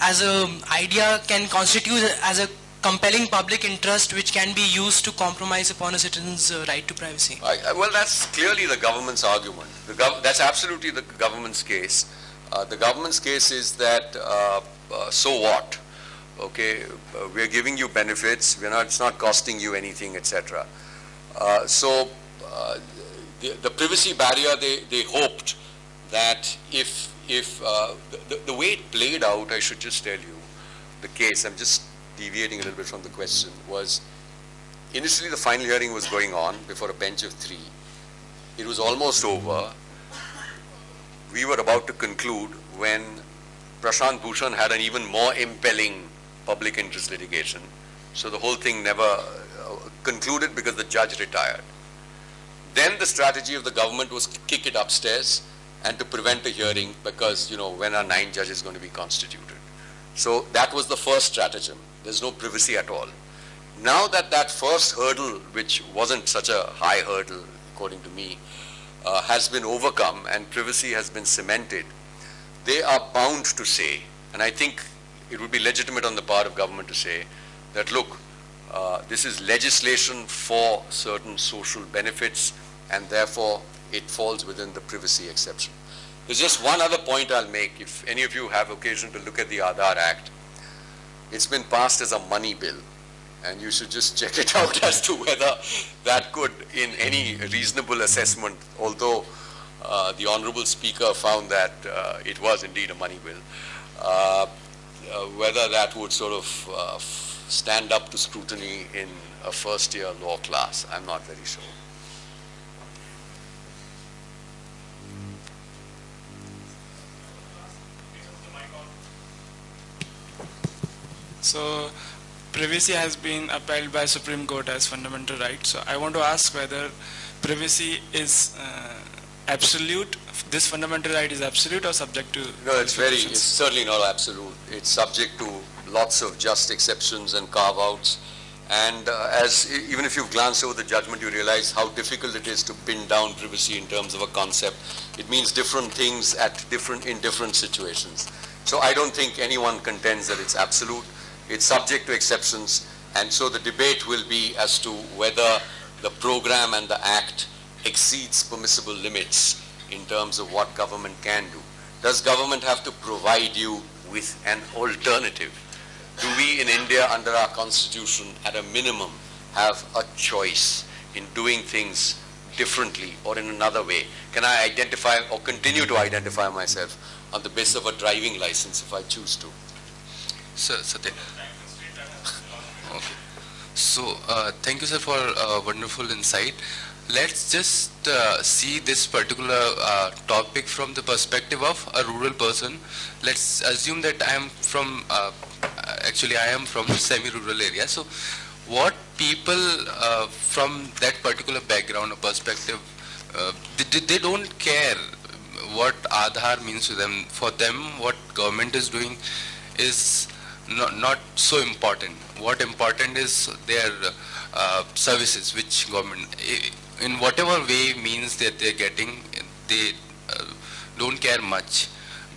as an idea can constitute as a compelling public interest which can be used to compromise upon a citizen's uh, right to privacy? I, well, that's clearly the government's argument. The gov that's absolutely the government's case. Uh, the government's case is that, uh, uh so what? Okay, uh, we're giving you benefits, we're not, it's not costing you anything, etc. Uh, so the, the, privacy barrier, they, they hoped that if, if the, the way it played out, I should just tell you, the case, I'm just deviating a little bit from the question, was initially the final hearing was going on before a bench of three. It was almost over. We were about to conclude when Prashant Bhushan had an even more impelling public interest litigation. So the whole thing never uh, concluded because the judge retired. Then the strategy of the government was to kick it upstairs and to prevent a hearing because, you know, when are nine judges going to be constituted? So that was the first stratagem. There's no privacy at all. Now that that first hurdle, which wasn't such a high hurdle, according to me, uh, has been overcome and privacy has been cemented, they are bound to say, and I think it would be legitimate on the part of government to say that, look, uh, this is legislation for certain social benefits and therefore it falls within the privacy exception. There's just one other point I'll make. If any of you have occasion to look at the Aadhaar Act, it's been passed as a money bill. And you should just check it <laughs> out as to whether that could, in any reasonable assessment, although uh, the Honorable Speaker found that uh, it was indeed a money bill, uh, whether that would sort of uh, stand up to scrutiny in a first year law class, I'm not very sure. So privacy has been upheld by Supreme Court as fundamental right. So I want to ask whether privacy is uh, absolute, this fundamental right is absolute or subject to... No, it's very, it's certainly not absolute. It's subject to lots of just exceptions and carve-outs. And uh, as even if you glance over the judgment, you realize how difficult it is to pin down privacy in terms of a concept. It means different things at different in different situations. So I don't think anyone contends that it's absolute. It's subject to exceptions, and so the debate will be as to whether the program and the act exceeds permissible limits in terms of what government can do. Does government have to provide you with an alternative? Do we in India, under our constitution, at a minimum, have a choice in doing things differently or in another way? Can I identify or continue to identify myself on the basis of a driving license if I choose to? Sir, Satya. Okay. So, uh, thank you, sir, for a wonderful insight. Let's just uh, see this particular uh, topic from the perspective of a rural person. Let's assume that I am from, uh, actually, I am from semi-rural area. So, what people uh, from that particular background or perspective, uh, they, they don't care what Aadhaar means to them. For them, what government is doing is not, not so important. What important is their uh, services, which government, in whatever way means that they're getting, they uh, don't care much,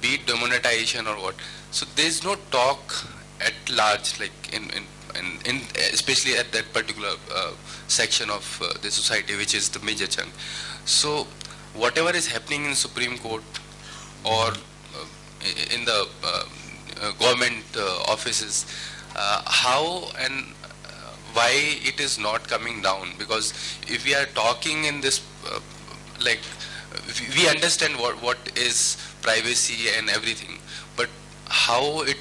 be it demonetization or what. So there's no talk at large, like in, in, in, in especially at that particular uh, section of uh, the society, which is the major chunk. So whatever is happening in Supreme Court or uh, in the uh, uh, government offices, how and why it is not coming down. Because if we are talking in this uh, like we understand what what is privacy and everything but how it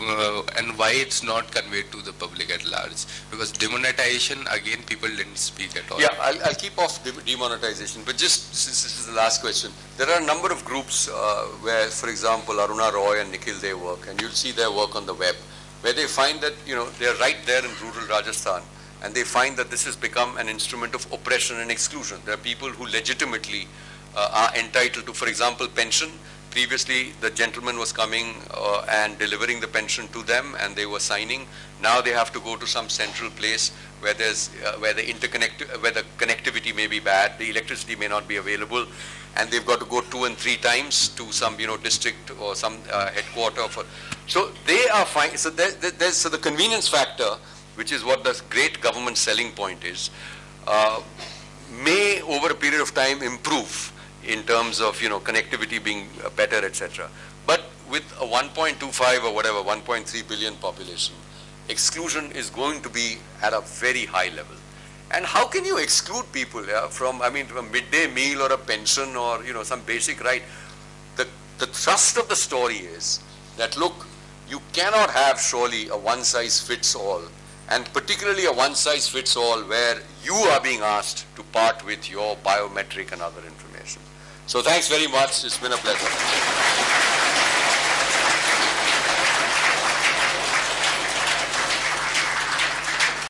uh, and why it's not conveyed to the public at large. Because demonetization again people didn't speak at all. Yeah i'll, I'll keep off demonetization but just since this is the last question. There are a number of groups uh, where for example aruna roy and nikhil they work and you'll see their work on the web where they find that, you know, they're right there in rural Rajasthan and they find that this has become an instrument of oppression and exclusion. There are people who legitimately uh, are entitled to, for example, pension. Previously, the gentleman was coming uh, and delivering the pension to them and they were signing. Now they have to go to some central place where there's, uh, where the interconnect, where the connectivity may be bad, the electricity may not be available, and they've got to go two and three times to some, you know, district or some uh, headquarter for, so they are fine. So, there, there's, so the convenience factor, which is what the great government selling point is, uh, may over a period of time improve in terms of you know connectivity being better, etc. But with a 1.25 or whatever 1.3 billion population, exclusion is going to be at a very high level. And how can you exclude people yeah, from, I mean, a midday meal or a pension or, you know, some basic right? The, the thrust of the story is that, look, you cannot have surely a one size fits all and particularly a one size fits all where you are being asked to part with your biometric and other information. So thanks very much. It's been a pleasure.